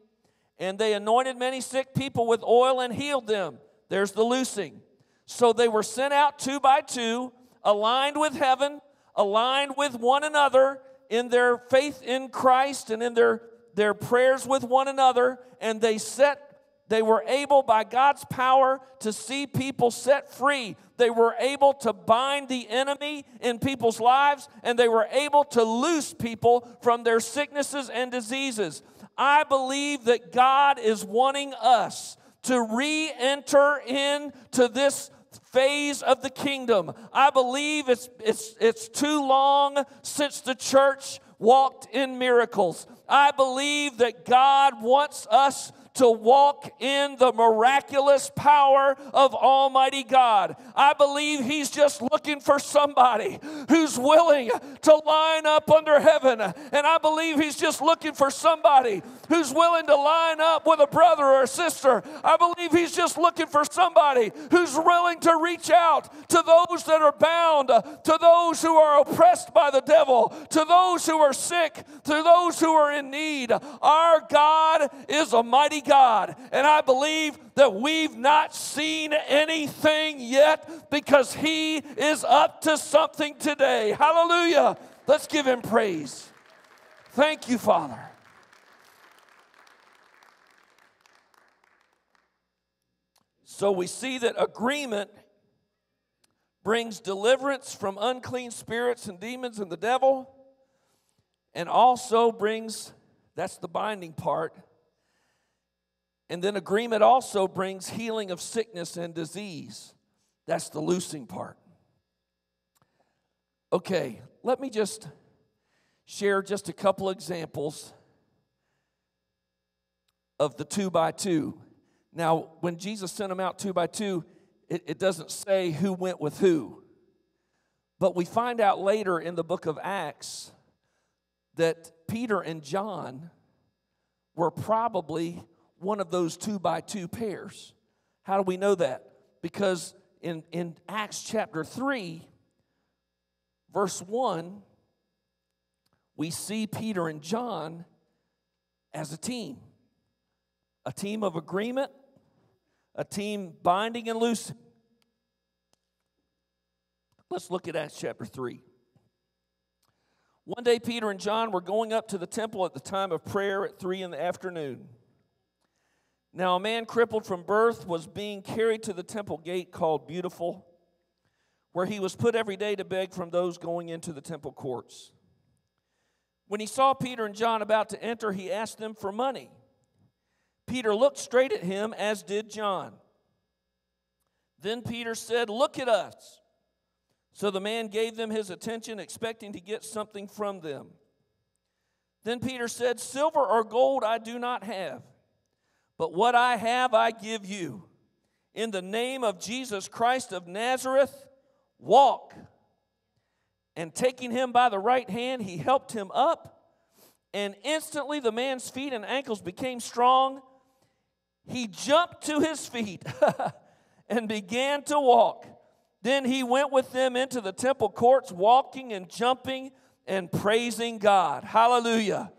And they anointed many sick people with oil and healed them. There's the loosing. So they were sent out two by two, aligned with heaven, aligned with one another, in their faith in Christ and in their, their prayers with one another, and they set they were able by God's power to see people set free. They were able to bind the enemy in people's lives and they were able to loose people from their sicknesses and diseases. I believe that God is wanting us to re enter into this phase of the kingdom. I believe it's, it's, it's too long since the church walked in miracles. I believe that God wants us to walk in the miraculous power of Almighty God. I believe He's just looking for somebody who's willing to line up under heaven. And I believe He's just looking for somebody who's willing to line up with a brother or a sister. I believe He's just looking for somebody who's willing to reach out to those that are bound, to those who are oppressed by the devil, to those who are sick, to those who are in need. Our God is a mighty God. And I believe that we've not seen anything yet because He is up to something today. Hallelujah. Let's give Him praise. Thank you, Father. So we see that agreement brings deliverance from unclean spirits and demons and the devil, and also brings, that's the binding part, and then agreement also brings healing of sickness and disease. That's the loosing part. Okay, let me just share just a couple examples of the two by two. Now, when Jesus sent them out two by two, it, it doesn't say who went with who. But we find out later in the book of Acts that Peter and John were probably one of those two by two pairs. How do we know that? Because in, in Acts chapter 3, verse 1, we see Peter and John as a team a team of agreement, a team binding and loosing. Let's look at Acts chapter 3. One day, Peter and John were going up to the temple at the time of prayer at 3 in the afternoon. Now, a man crippled from birth was being carried to the temple gate called Beautiful, where he was put every day to beg from those going into the temple courts. When he saw Peter and John about to enter, he asked them for money. Peter looked straight at him, as did John. Then Peter said, Look at us. So the man gave them his attention, expecting to get something from them. Then Peter said, Silver or gold I do not have, but what I have I give you. In the name of Jesus Christ of Nazareth, walk. And taking him by the right hand, he helped him up. And instantly the man's feet and ankles became strong he jumped to his feet and began to walk. Then he went with them into the temple courts, walking and jumping and praising God. Hallelujah.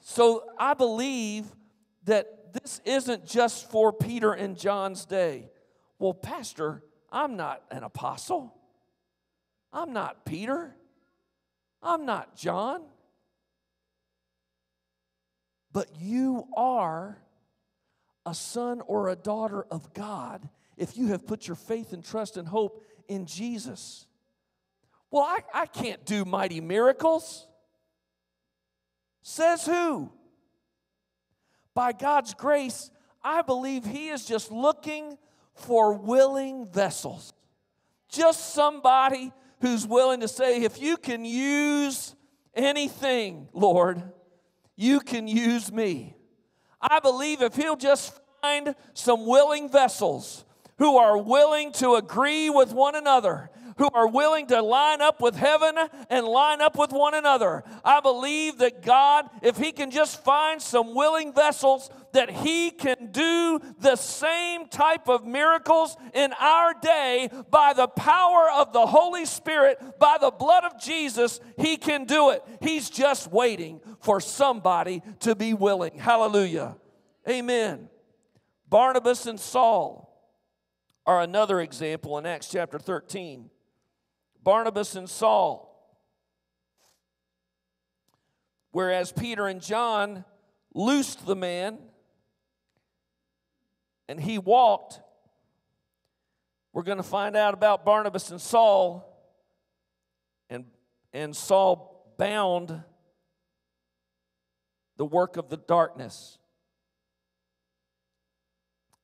So I believe that this isn't just for Peter and John's day. Well, Pastor, I'm not an apostle. I'm not Peter. I'm not John. But you are a son or a daughter of God if you have put your faith and trust and hope in Jesus. Well, I, I can't do mighty miracles. Says who? By God's grace, I believe He is just looking for willing vessels. Just somebody who's willing to say, if you can use anything, Lord, you can use me. I believe if he'll just find some willing vessels who are willing to agree with one another, who are willing to line up with heaven and line up with one another. I believe that God, if He can just find some willing vessels, that He can do the same type of miracles in our day by the power of the Holy Spirit, by the blood of Jesus. He can do it. He's just waiting for somebody to be willing. Hallelujah. Amen. Barnabas and Saul are another example in Acts chapter 13. Barnabas and Saul. Whereas Peter and John loosed the man and he walked, we're going to find out about Barnabas and Saul. And, and Saul bound the work of the darkness.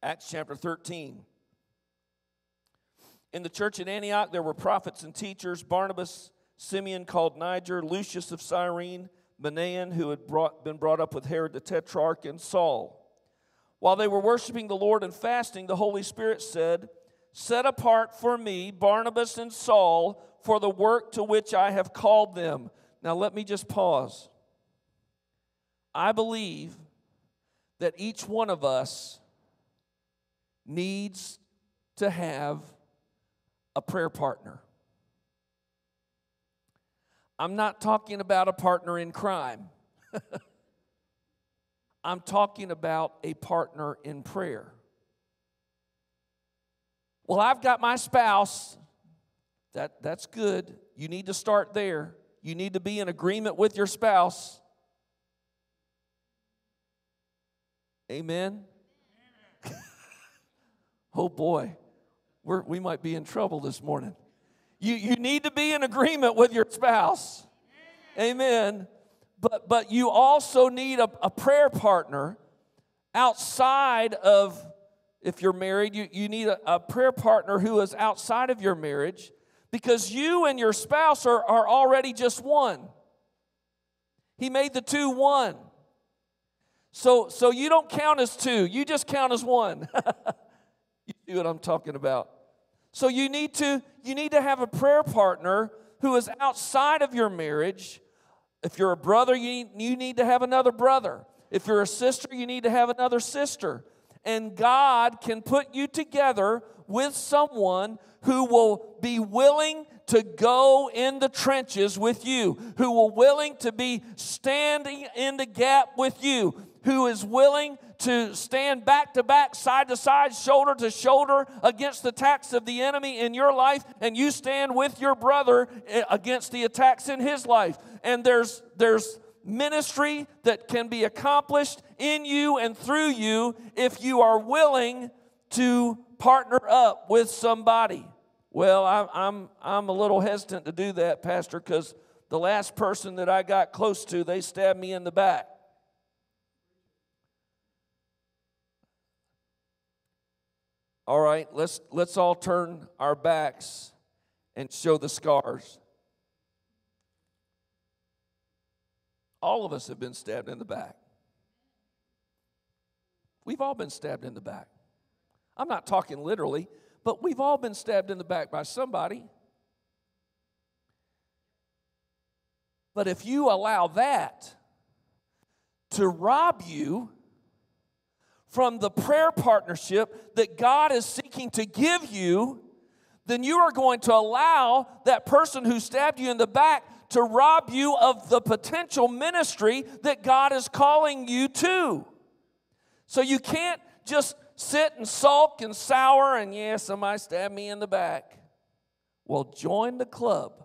Acts chapter 13. In the church at Antioch, there were prophets and teachers Barnabas, Simeon called Niger, Lucius of Cyrene, Manaen, who had brought, been brought up with Herod the Tetrarch, and Saul. While they were worshiping the Lord and fasting, the Holy Spirit said, Set apart for me Barnabas and Saul for the work to which I have called them. Now, let me just pause. I believe that each one of us needs to have a prayer partner. I'm not talking about a partner in crime. I'm talking about a partner in prayer. Well, I've got my spouse. That, that's good. You need to start there. You need to be in agreement with your spouse. Amen. Oh boy, we're, we might be in trouble this morning. You, you need to be in agreement with your spouse. Amen. But, but you also need a, a prayer partner outside of, if you're married, you, you need a, a prayer partner who is outside of your marriage because you and your spouse are, are already just one. He made the two one. So, so you don't count as two, you just count as one. See what I'm talking about? So you need to you need to have a prayer partner who is outside of your marriage. If you're a brother, you need, you need to have another brother. If you're a sister, you need to have another sister. And God can put you together with someone who will be willing to go in the trenches with you, who will willing to be standing in the gap with you, who is willing to stand back to back, side to side, shoulder to shoulder against the attacks of the enemy in your life, and you stand with your brother eh, against the attacks in his life. And there's there's ministry that can be accomplished in you and through you if you are willing to partner up with somebody. Well, I'm, I'm, I'm a little hesitant to do that, Pastor, because the last person that I got close to, they stabbed me in the back. All right, let's, let's all turn our backs and show the scars. All of us have been stabbed in the back. We've all been stabbed in the back. I'm not talking literally, but we've all been stabbed in the back by somebody. But if you allow that to rob you from the prayer partnership that God is seeking to give you, then you are going to allow that person who stabbed you in the back to rob you of the potential ministry that God is calling you to. So you can't just sit and sulk and sour and, yeah, somebody stabbed me in the back. Well, join the club.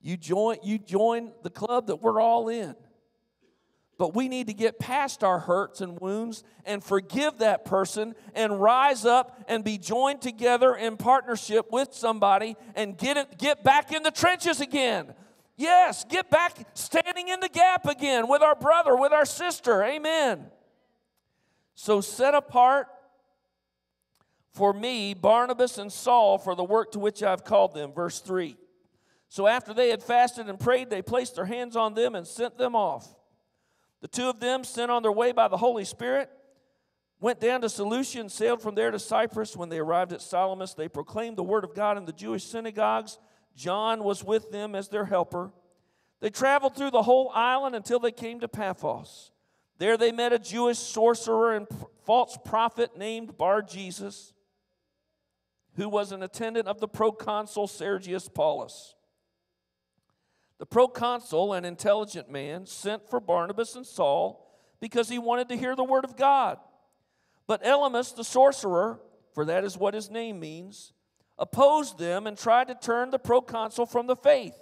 You join, you join the club that we're all in. But we need to get past our hurts and wounds and forgive that person and rise up and be joined together in partnership with somebody and get it, get back in the trenches again. Yes, get back standing in the gap again with our brother, with our sister. Amen. So set apart for me Barnabas and Saul for the work to which I've called them. Verse 3. So after they had fasted and prayed, they placed their hands on them and sent them off. The two of them, sent on their way by the Holy Spirit, went down to Seleucia and sailed from there to Cyprus. When they arrived at Salamis, they proclaimed the word of God in the Jewish synagogues. John was with them as their helper. They traveled through the whole island until they came to Paphos. There they met a Jewish sorcerer and false prophet named Bar Jesus, who was an attendant of the proconsul Sergius Paulus. The proconsul, an intelligent man, sent for Barnabas and Saul because he wanted to hear the word of God. But Elymas, the sorcerer, for that is what his name means, opposed them and tried to turn the proconsul from the faith.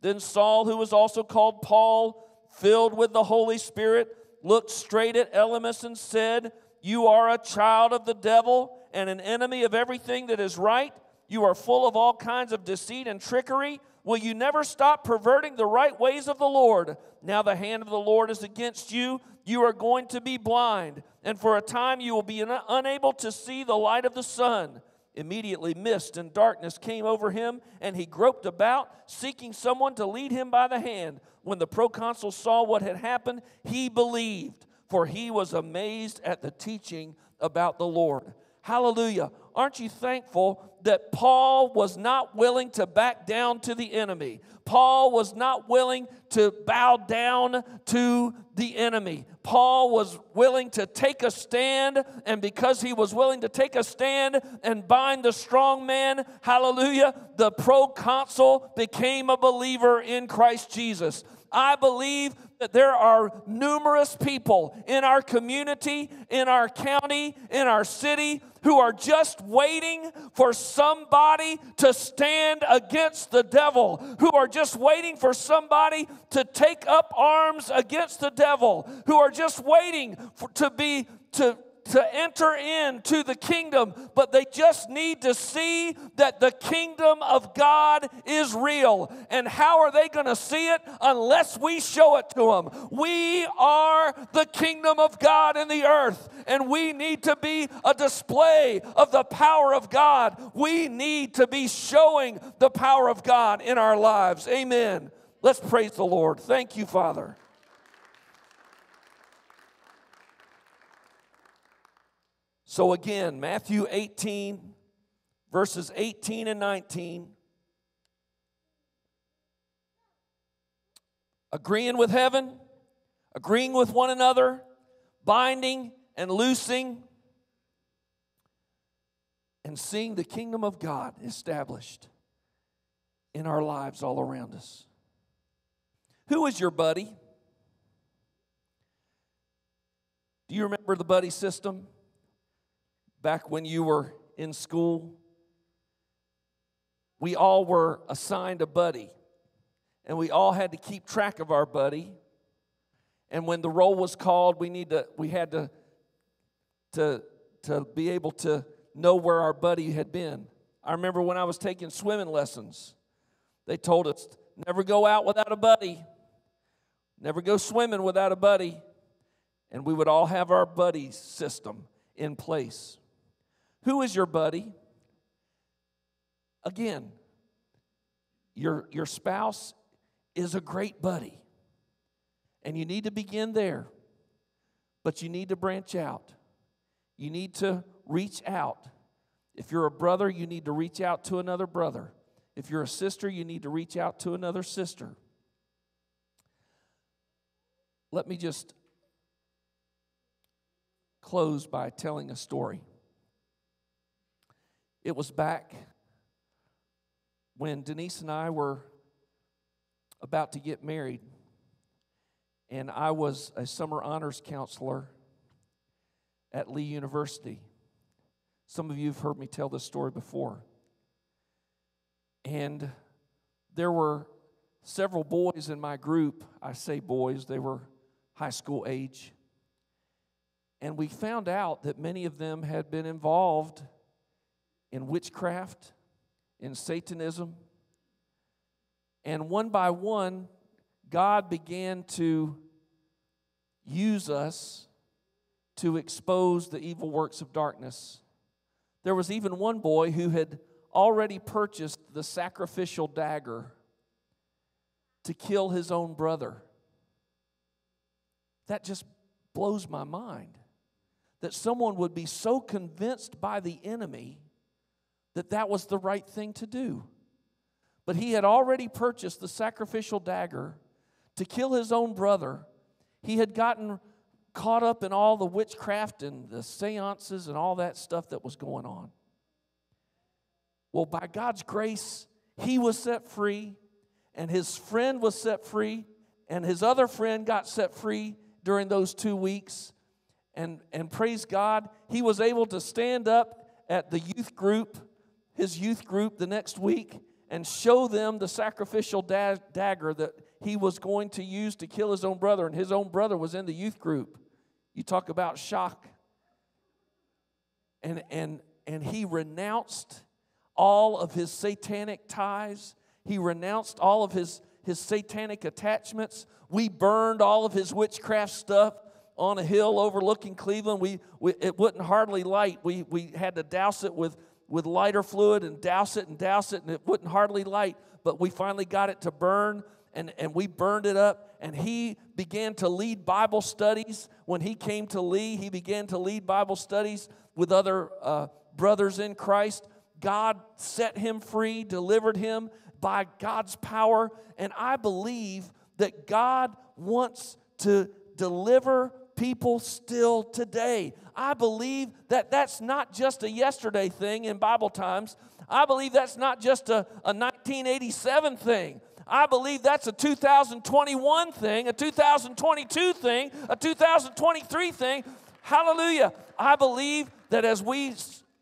Then Saul, who was also called Paul, filled with the Holy Spirit, looked straight at Elymas and said, You are a child of the devil and an enemy of everything that is right. You are full of all kinds of deceit and trickery. Will you never stop perverting the right ways of the Lord? Now the hand of the Lord is against you. You are going to be blind, and for a time you will be un- unable to see the light of the sun. Immediately, mist and darkness came over him, and he groped about, seeking someone to lead him by the hand. When the proconsul saw what had happened, he believed, for he was amazed at the teaching about the Lord. Hallelujah. Aren't you thankful that Paul was not willing to back down to the enemy? Paul was not willing to bow down to the enemy. Paul was willing to take a stand, and because he was willing to take a stand and bind the strong man, hallelujah, the proconsul became a believer in Christ Jesus. I believe that there are numerous people in our community, in our county, in our city who are just waiting for somebody to stand against the devil, who are just waiting for somebody to take up arms against the devil, who are just waiting for, to be to to enter into the kingdom, but they just need to see that the kingdom of God is real. And how are they going to see it unless we show it to them? We are the kingdom of God in the earth, and we need to be a display of the power of God. We need to be showing the power of God in our lives. Amen. Let's praise the Lord. Thank you, Father. So again, Matthew 18, verses 18 and 19. Agreeing with heaven, agreeing with one another, binding and loosing, and seeing the kingdom of God established in our lives all around us. Who is your buddy? Do you remember the buddy system back when you were in school? We all were assigned a buddy, and we all had to keep track of our buddy. And when the roll was called, we need to we had to to to be able to know where our buddy had been. I remember when I was taking swimming lessons, they told us never go out without a buddy. Never go swimming without a buddy. And we would all have our buddy system in place. Who is your buddy? Again, your, your spouse is a great buddy. And you need to begin there, but you need to branch out. You need to reach out. If you're a brother, you need to reach out to another brother. If you're a sister, you need to reach out to another sister. Let me just close by telling a story. It was back when Denise and I were about to get married, and I was a summer honors counselor at Lee University. Some of you have heard me tell this story before. And there were several boys in my group. I say boys, they were high school age. And we found out that many of them had been involved in witchcraft, in Satanism. And one by one, God began to use us to expose the evil works of darkness. There was even one boy who had already purchased the sacrificial dagger to kill his own brother. That just blows my mind that someone would be so convinced by the enemy that that was the right thing to do. But he had already purchased the sacrificial dagger to kill his own brother. He had gotten caught up in all the witchcraft and the seances and all that stuff that was going on. Well, by God's grace, he was set free, and his friend was set free, and his other friend got set free during those two weeks. And, and praise God, he was able to stand up at the youth group, his youth group, the next week and show them the sacrificial da- dagger that he was going to use to kill his own brother. And his own brother was in the youth group. You talk about shock. And, and, and he renounced all of his satanic ties, he renounced all of his, his satanic attachments. We burned all of his witchcraft stuff on a hill overlooking Cleveland. We, we, it wouldn't hardly light. We, we had to douse it with, with lighter fluid and douse it and douse it, and it wouldn't hardly light. But we finally got it to burn, and, and we burned it up. And he began to lead Bible studies. When he came to Lee, he began to lead Bible studies with other uh, brothers in Christ. God set him free, delivered him by God's power. And I believe that God wants to deliver people still today. I believe that that's not just a yesterday thing in Bible times. I believe that's not just a, a 1987 thing. I believe that's a 2021 thing, a 2022 thing, a 2023 thing. Hallelujah. I believe that as we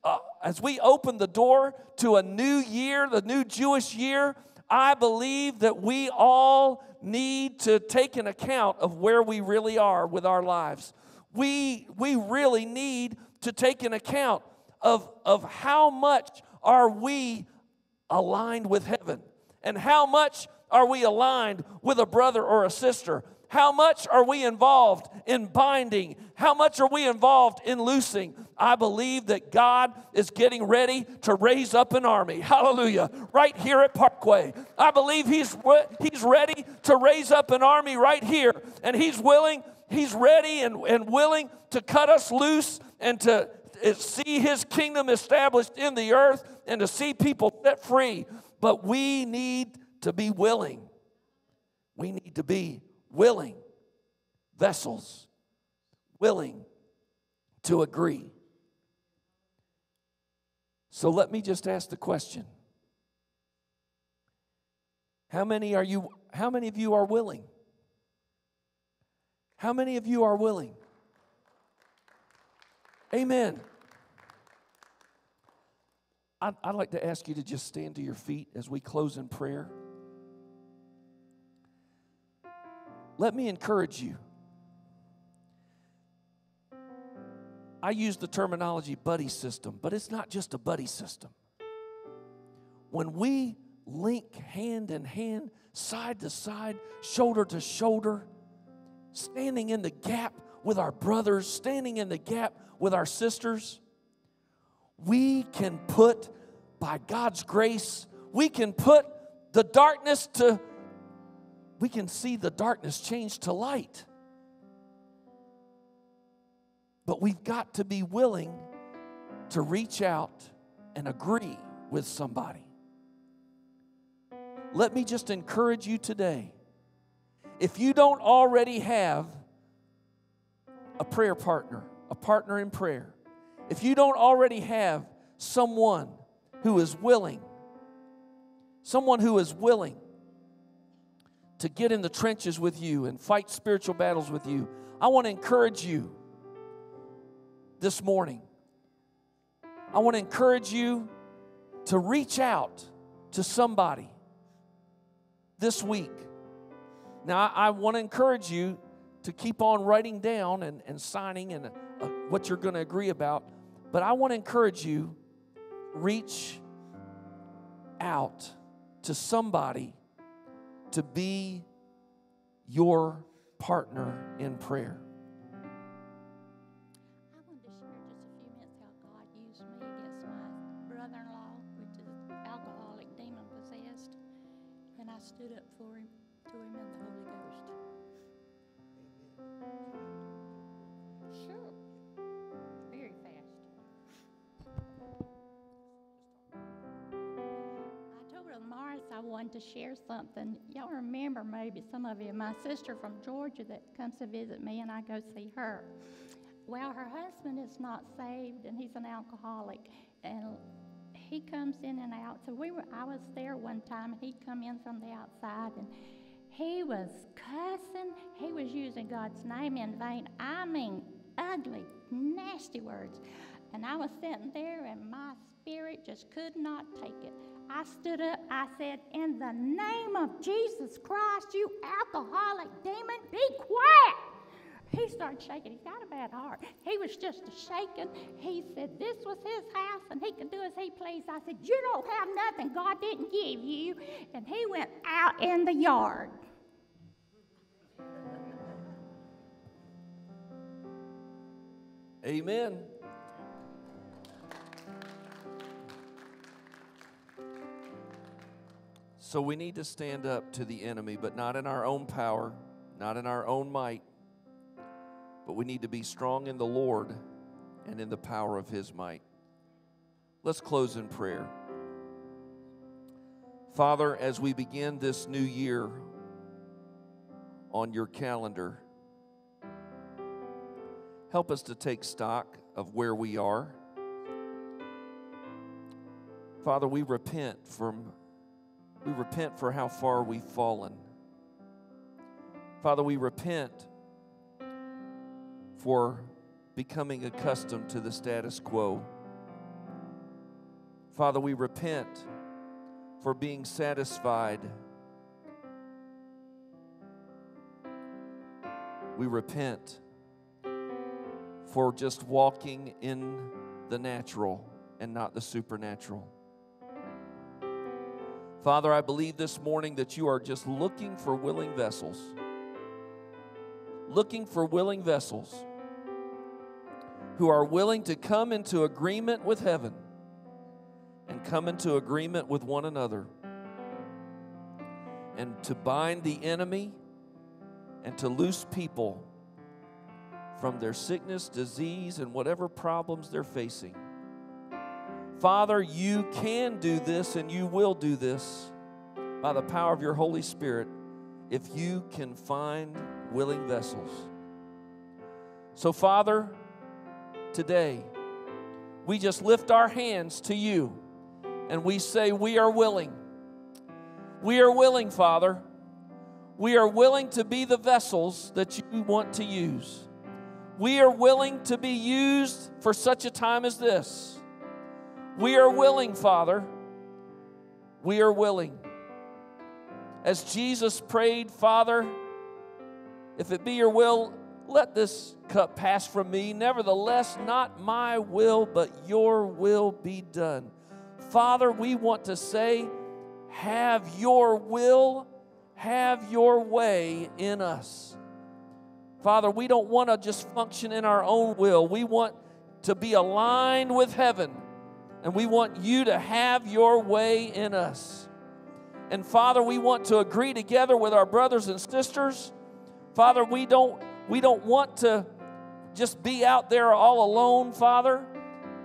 uh, as we open the door to a new year, the new Jewish year, I believe that we all need to take an account of where we really are with our lives. We, we really need to take an account of, of how much are we aligned with heaven and how much are we aligned with a brother or a sister how much are we involved in binding? How much are we involved in loosing? I believe that God is getting ready to raise up an army. Hallelujah. Right here at Parkway. I believe he's he's ready to raise up an army right here and he's willing, he's ready and, and willing to cut us loose and to eh, see his kingdom established in the earth and to see people set free. But we need to be willing. We need to be willing vessels, willing to agree. So let me just ask the question. How many are you how many of you are willing? How many of you are willing? Amen. I'd, I'd like to ask you to just stand to your feet as we close in prayer. Let me encourage you. I use the terminology buddy system, but it's not just a buddy system. When we link hand in hand, side to side, shoulder to shoulder, standing in the gap with our brothers, standing in the gap with our sisters, we can put, by God's grace, we can put the darkness to, we can see the darkness change to light. But we've got to be willing to reach out and agree with somebody. Let me just encourage you today. If you don't already have a prayer partner, a partner in prayer, if you don't already have someone who is willing, someone who is willing to get in the trenches with you and fight spiritual battles with you, I want to encourage you this morning. I want to encourage you to reach out to somebody this week. Now, I, want to encourage you to keep on writing down and, and signing and uh, what you're going to agree about. But I want to encourage you reach out to somebody to be your partner in prayer. I wanted to share something. Y'all remember maybe some of you, my sister from Georgia that comes to visit me and I go see her. Well, her husband is not saved and he's an alcoholic and he comes in and out. So we were I was there one time and he'd come in from the outside and he was cussing. He was using God's name in vain. I mean, ugly, nasty words. And I was sitting there and my spirit just could not take it. I stood up, I said, In the name of Jesus Christ, you alcoholic demon, be quiet. He started shaking. He's got a bad heart. He was just shaking. He said this was his house and he could do as he pleased. I said, You don't have nothing God didn't give you. And he went out in the yard. Amen. So we need to stand up to the enemy, but not in our own power, not in our own might, but we need to be strong in the Lord and in the power of his might. Let's close in prayer. Father, as we begin this new year on your calendar, help us to take stock of where we are. Father, we repent from we repent for how far we've fallen. Father, we repent for becoming accustomed to the status quo. Father, we repent for being satisfied. We repent for just walking in the natural and not the supernatural. Father, I believe this morning that you are just looking for willing vessels. Looking for willing vessels who are willing to come into agreement with heaven and come into agreement with one another and to bind the enemy and to loose people from their sickness, disease, and whatever problems they're facing. Father, you can do this and you will do this by the power of your Holy Spirit if you can find willing vessels. So, Father, today we just lift our hands to you and we say, We are willing. We are willing, Father. We are willing to be the vessels that you want to use. We are willing to be used for such a time as this. We are willing, Father. We are willing. As Jesus prayed, Father, if it be your will, let this cup pass from me. Nevertheless, not my will, but your will be done. Father, we want to say, have your will, have your way in us. Father, we don't want to just function in our own will. We want to be aligned with heaven, and we want you to have your way in us. And Father, we want to agree together with our brothers and sisters. Father, we don't we don't want to just be out there all alone, Father,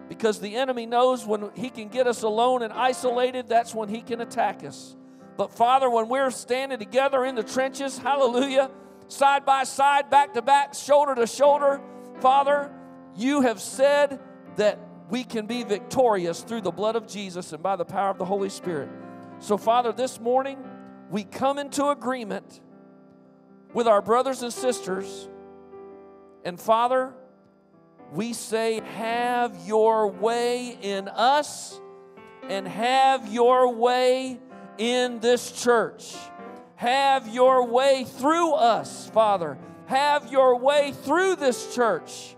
because the enemy knows when he can get us alone and isolated, that's when he can attack us. But Father, when we're standing together in the trenches, hallelujah, side by side, back to back, shoulder to shoulder, Father, you have said that we can be victorious through the blood of Jesus and by the power of the Holy Spirit. So, Father, this morning we come into agreement with our brothers and sisters and Father, we say, have your way in us and have your way in this church. Have your way through us, Father. Have your way through this church.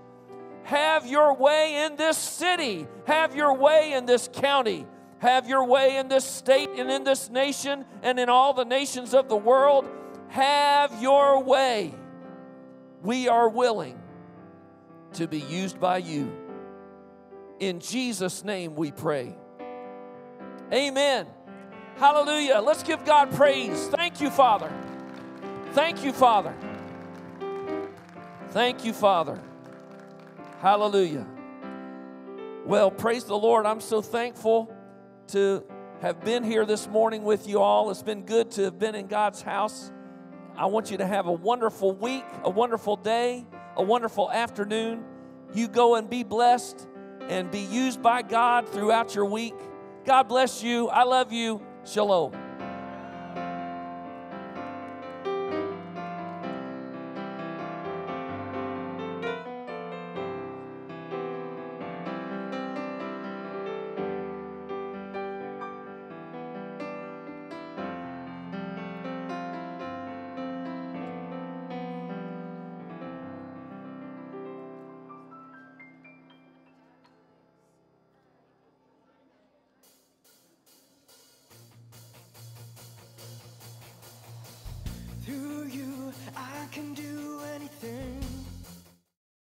Have your way in this city. Have your way in this county. Have your way in this state and in this nation and in all the nations of the world. Have your way we are willing to be used by you. In Jesus' name we pray. Amen. Hallelujah. Let's give God praise. Thank you, Father. Thank you, Father. Thank you, Father. Hallelujah. Well, praise the Lord. I'm so thankful to have been here this morning with you all. It's been good to have been in God's house. I want you to have a wonderful week, a wonderful day, a wonderful afternoon. You go and be blessed and be used by God throughout your week. God bless you. I love you. Shalom.